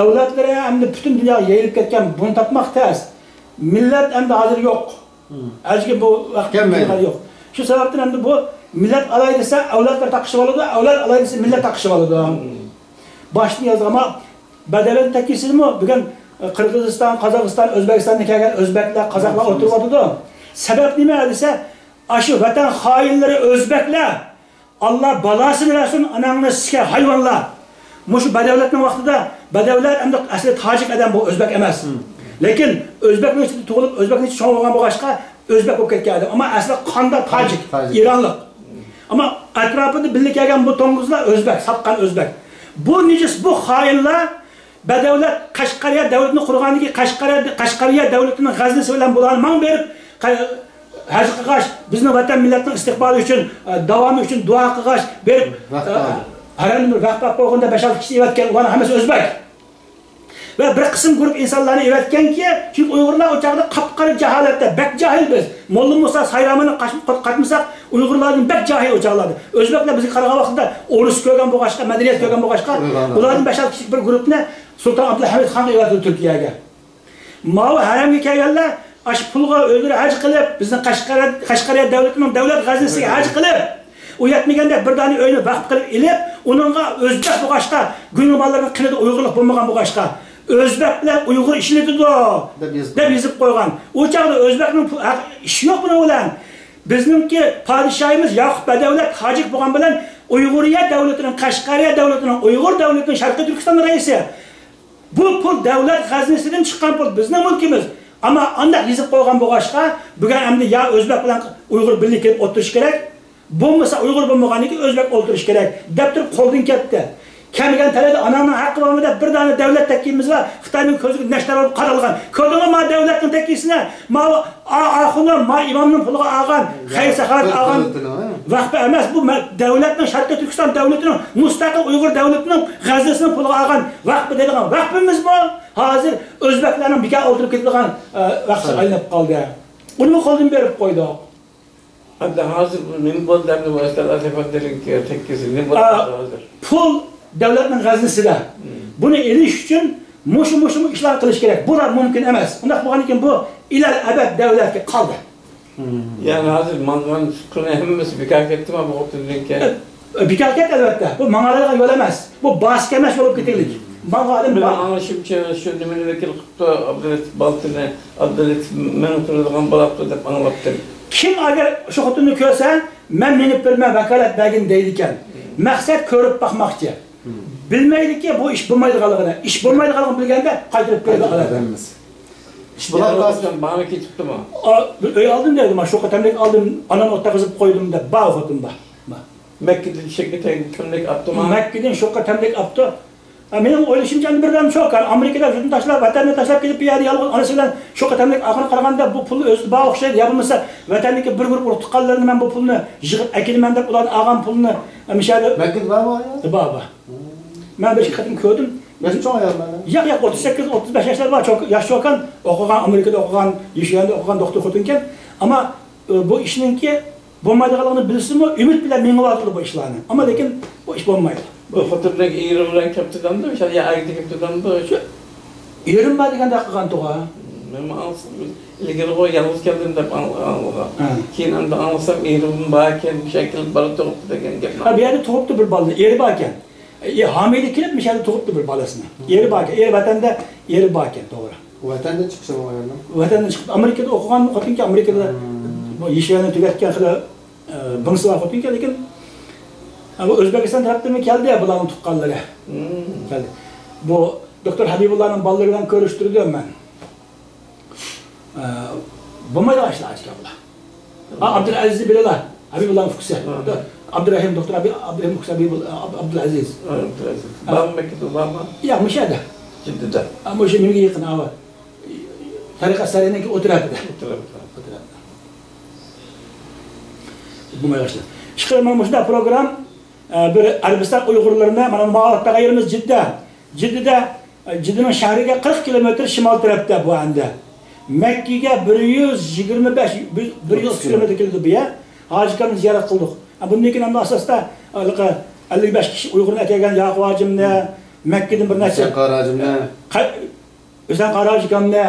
avlodlar hamda butun dunyoga yayilib ketgan buni topmoq tez. Millat endi hozir yo'q. Hajga bu vaqt Kelmaydi. yo'q. Shu sababdan endi bu millat alay desa avlodlar taqishib oladi avlod alay desa millat taqishib oladi boshni yozdi ammo badavlat takisizmi bugun e, qirg'iziston qozog'iston o'zbekistondan kelgan o'zbeklar qozoqlar o'tiryotidi sabab nima desa shu vatan xoinlari o'zbeklar alloh balosini bersin anangni sizga hayvonlar. Mushu badavlatning vaqtida badavlat endi asli tojik odam bu o'zbek emas. Lekin o'zbekni ichida tug'ilib o'zbekni ichida cho'g' bo'lgan bo'lg'achqa o'zbek bo'lib ketgan odam. Ammo asli qonda tojik eronlik. Ammo atrofida birga kelgan bu to'ng'izlar o'zbek sotqan o'zbek bu nejis bu xoinlar badavlat qashqariya davlatini keyin qashqariya qashqariya davlatining g'aznisi bilan bularni mang berib haj qilg'ash bizni vatan millatning istiqboli uchun e, davomi uchun duo qilg'ash berib Vaqt e, oldi. haramni vaqt olib qo'yganda besh olti kishi evatgan ularni hammasi o'zbek va bir qism guruh insonlarni evatganki chunki uyg'urlar o chog'da qap qora jaholatda bak johil biz molla muso sayramini qatmasak uyg'urlarning bak johil o chog'larda o'zbeklar bizga qaragan vaqtida o'ris ko'rgan bo'lg'achqa madaniyat ko'rgan bo'lg'achqa Uyg'urlar. ularning besh olti kishi bir guruhni sulton abduhamid xon evatdi turkiyaga Mavi haramga kelganlar ash pulga o'ldir haj qilib bizni qashqariyat qashqariyat davlatining davlat g'aznasiga haj qilib u yetmaganda bir dona uyni vaqf qilib ilib uningga o'zbek bo'lg'achqa gunohlarni qiladi uyg'urlik bo'lmagan bo'lg'achqa o'zbek bilan uyg'ur ishlatadi Deb yozib qo'ygan. U chog'da o'zbekning ishi yo'q buni bilan bizningki podshoyimiz yoqub badavlat hojik bo'lgan bilan uyg'uriya davlatining qashqariya davlatining uyg'ur davlatining sharqiy turkiston raisi. Bu pul davlat g'aznasidan chiqqan pul bizning mulkimiz ammo undaq yozib qo'ygan bo'lg'achqa bugun endi yo o'zbek bilan uyg'ur birlik kelib o'tirish kerak bo'lmasa uyg'ur bo'lmagandan keyin o'zbek o'ltirish kerak deb turib qo'ldan ketdi. Kelgan talada onamni haqqi bormi deb bir dona davlat takkimiz va xitoyning ko'ziga nashtar bo'lib qaralgan. Ko'rdingmi ma davlatning takkisini? Ma axuni ma imomning puliga olgan xayr saxovat olgan vaqti emas bu davlatning sharqiy turkiston davlatining mustaqil uyg'ur davlatining g'aznasini puliga olgan vaqti deydigan vaqtimiz bu hozir o'zbeklarning bekor o'ltirib ketadigan e, vaqti aylanib qoldi. Uni qo'ldan berib hozir bo'ldi endi ustalar sifatlarning tekkisi nima bo'ldi Aa. hozir? pul davlatning g'aznasida. Buni elish uchun mushu mushu ishlar qilish kerak. Bular mumkin emas. Undaq bo'lgandan bu ilal abad davlatga qoldi. Yani hozir mangan kuni hammasi bekor ketdimi bu o'ttirdan keyin? bekor ketdi albatta. Bu mang'aladigan yo'l emas. Bu bosga emas bo'lib بضع لمبضع انا شفت شو من ذاك القطه ابدلت بالتنا ابدلت من تريد غنبلط deb anglabdim kim agar shu xotinni ko'rsa men minib bilman vakolat bergin deydi ekan maqsad ko'rib boqmoqchi bilmaydiki bu ish bo'lmaydiganligini ish bo'lmaydiganligini bilganda qaytirib qo'yadi qilamiz ish bo'ladigan mana ketibdimi uy oldim dedi man shu xotinlik oldim onani o'tqazib qo'ydim deb bor xotin bor makkada shakka tamlik apti makkada shu tamlik apti A, mening o'ylashimcha birdan shu kan amerikada yurtni tashlab vatanni tashlab kelib bu yerda yolg'iz onasi bilan shu qatamlik oxiri qaraganda bu pul o'zi ba o'xshaydi. Yo bo'lmasa vatanniki bir guruh urug' tuqqanlarni man bu pulni yig'ib akilman deb ularni olgan pulni Makkada bormi ayol? ba ba man bir qatim ko'rdim. Ayollar. yo'q yo'q o'ttiz sakkiz o'ttiz besh yoshlar bor. Cho'k- yosh cho'kan o'qigan amerikada o'qigan yashaganda o'qigan doktor xotin ekan ammo e, bu ishninki bo'lmaydiganligini bilsinmi umid bilan mingyapti bu ishlarni ammo lekin bu ish bo'lmaydi Bu fotoğrafdaki iyi olan kaptıdan da bir şey ya ayakta kaptıdan da şu. erim bor deganda qilgan tug'a Ben alsam ilgili o yalnız geldim de anladım. Ha. Keyin anda anlasam erim bakken bir şekilde bana to'g'ri degan gap. bu yerda tug'ibdi bir bolani eri bor ekan E, homiylik kelib o'sha yerda tug'ibdi bir bolasini eri bor ekan eri vatanda eri bor ekan to'g'ri Vatanda chiqishi bu ayollar. vatandan chiqib amerikada o'qigan xotinki amerikada bu yashagani tugatgan hali bunisidan qolib ketgan lekin bu o'zbekiston tarafdan keldi bularni tuqqanlari keldi bu doktor habibullani bolalari bilan ee, ko'rishtirdim man bo'lmaydi ishlar aytgan bular abdulaziz bilalar habibullani fuksi abdurahim doktor abdurahim fuksi abdulaziz yo'q musha yerda jiddida musha menga yaqin tariqa saraydan o'tiradi o'tiradi bo'lmay boshladi chiqib mana shunday program e, bir arabiston uyg'urlarini mana muolatdagi yerimiz jidda jiddada e, jiddining shahriga qirq kilometr shimol tarafda bu anda. Makkaga bir yuz yigirma besh bir yuz kilometr keldi bu ya. Hoji akamni ziyorat qildik. Bundan keyin hamda asosda haliqi ellik besh kishi uyg'urni kelgan yaqub hojimni makkadan bir necha Sen qarajimda Qa- o'zan qaraj ekanda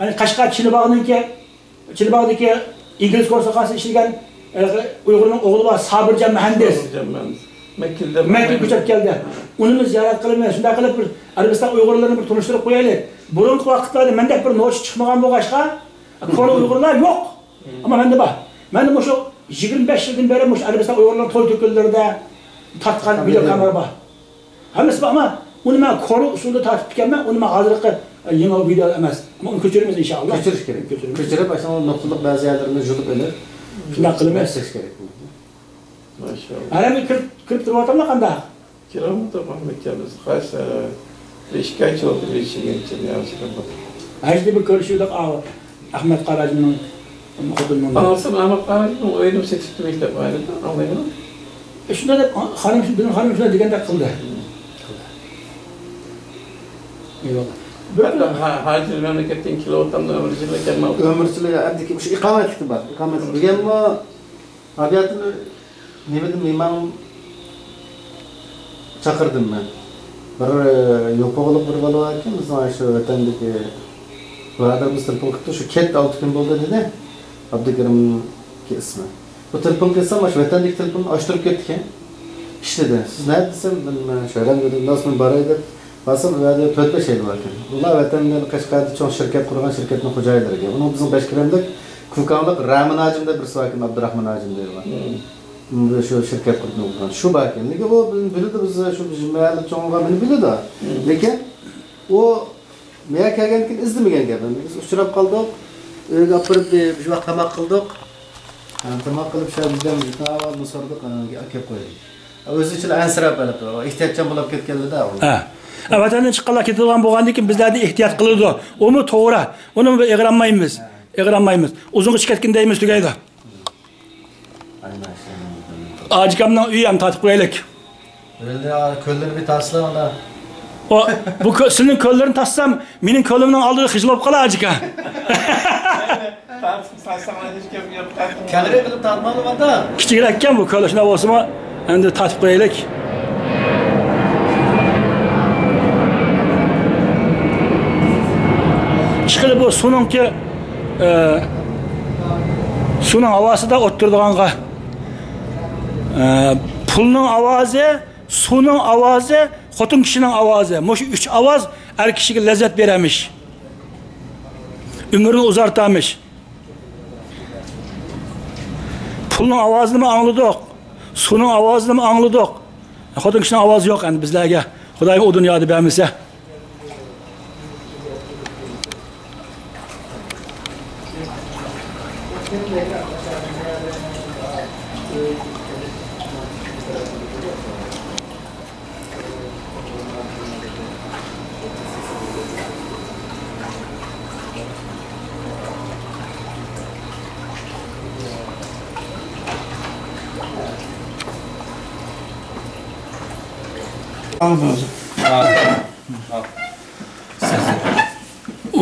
ani qashqar chilbog'niki chilbog'dagi ingliz konsulxonasida ishlagan e, Uyg'urning o'g'li bor Sabirjon muhandis. Mekke'de Makka ko'chib keldi. Uni biz ziyorat qilib, shunday qilib bir Arabiston Uyg'urlarini bir tunishtirib qo'yaylik. Burungi vaqtlarda menda bir noch chiqmagan bo'lg'achqa, ko'ra Uyg'urlar yo'q. Ammo menda bor. Menda o'sha 25 yildan beri o'sha Arabiston Uyg'urlar to'y to'kinlarida tatgan video kamera bor. Hammasi bor, ammo uni men ko'ra usulda tatib ekanman, uni men hozirgi yangi video emas. Uni ko'chiramiz inshaalloh. Ko'chirish kerak. Ko'chirib, shu nuqtaliq ba'zi yerlarini yulib olib, Qilamiz. boshlash kerak. Maşallah. Ana men kirib Mekke'miz kaç beş kaç oldu bir işe geçeceğim ya. Hajda bir ko'rishuvdik Ahmad Qarajning xudini. Anlasın ama kahraman oyunu seçti mektep ayrıca anlayın. Shunda deb xonim bizning xonim shunday degandek qildi. Eyvallah. Böyle Hacir memleketin kilo otamda ömürcülük gelmez. Ömürcülük abdik şu ikamet itibar. İkamet bilgen mi? Abiyatını ne bileyim imam çakırdım ben. Bir e, yopa olup bir balı varken biz ona şu ötendeki bu adamı sırpın kıttı şu ket altı gün buldu dedi. Abdülkerim ki ismi. Bu tırpın kıtsa ama şu ötendeki tırpını açtırıp gittik. İşte de siz ne yaptınız? Ben şöyle dedim. Nasıl bir baraydı? Ve dört beş yıl varken. Bunlar vatandan Kaşgar'da çok şirket kurgan şirketin hocayları diyor. Onun bizim Beşkiram'da Kukanlık Rahman Hacim'de bir Hacim diyor var. Bu şu şirket kurduğunu kurgan. Şu bakken. Nege bu bildi biz bizim meğerlik çoğunluğa beni bildi da. Lekin o meğer kelgenkin izlemeyen gelen. Biz uçurap kaldık. Öyle apırıp bir bir vaqt tamak kıldık. Yani tamak kılıp şey bizden bir tane var mı sorduk. Akep koyduk. O'zi için ansirab ehtiyotchan bo'lib ketganda-da u. Ha. Vatandan chiqqanlar ketadigan bo'lgandan keyin bizlarda ehtiyot qiladi. Uni to'g'ri. Uni ig'ranmaymiz. Ig'ranmaymiz. Uzun ketgan deymiz tugaydi. Ajikamning uyi ham tatib qo'yaylik. Ko'llarni bir tasla. O bu kö- sizning ko'llarini tassam, mening oldida xijlab qolar ajika. Kangre qilib tatmadim anda. Kichikroq ekan bu ko'l shuna bo'lsa endi tatib qo'yaylik. Chiqilib bu suvninki e, suvning ovozida o'ttirdiganga e, pulning ovozi, suvning ovozi, xotin kishining ovozi. Mushu uch ovoz er kishiga lazzat beramish. Umrini uzartamish. Pulning ovozini mi angladik? Suvning ovozini mi angladik? Xotin kishining ovozi yo'q endi bizlarga. Xudoyim u dunyoda bermasa.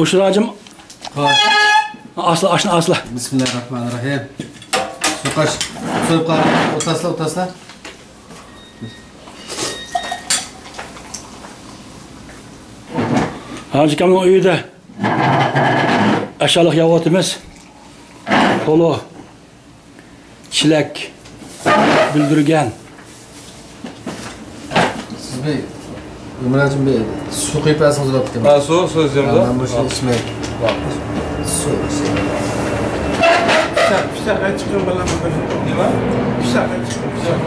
Muşur ağacım. Asla, asla, asla. Bismillahirrahmanirrahim. Su kaç, su kaç, otasla, otasla. Hacıkamın uyuda aşağılık yavvatımız kolu, çilek, bildirgen. Siz bey, Umracım bir su quyib bersangiz bo'lib ketadi. Ha, su, su izleyeyim Ben bu şey içmek. Su. şey. Pişak çıkın bana bakın. Pişak çıkın. Pişak.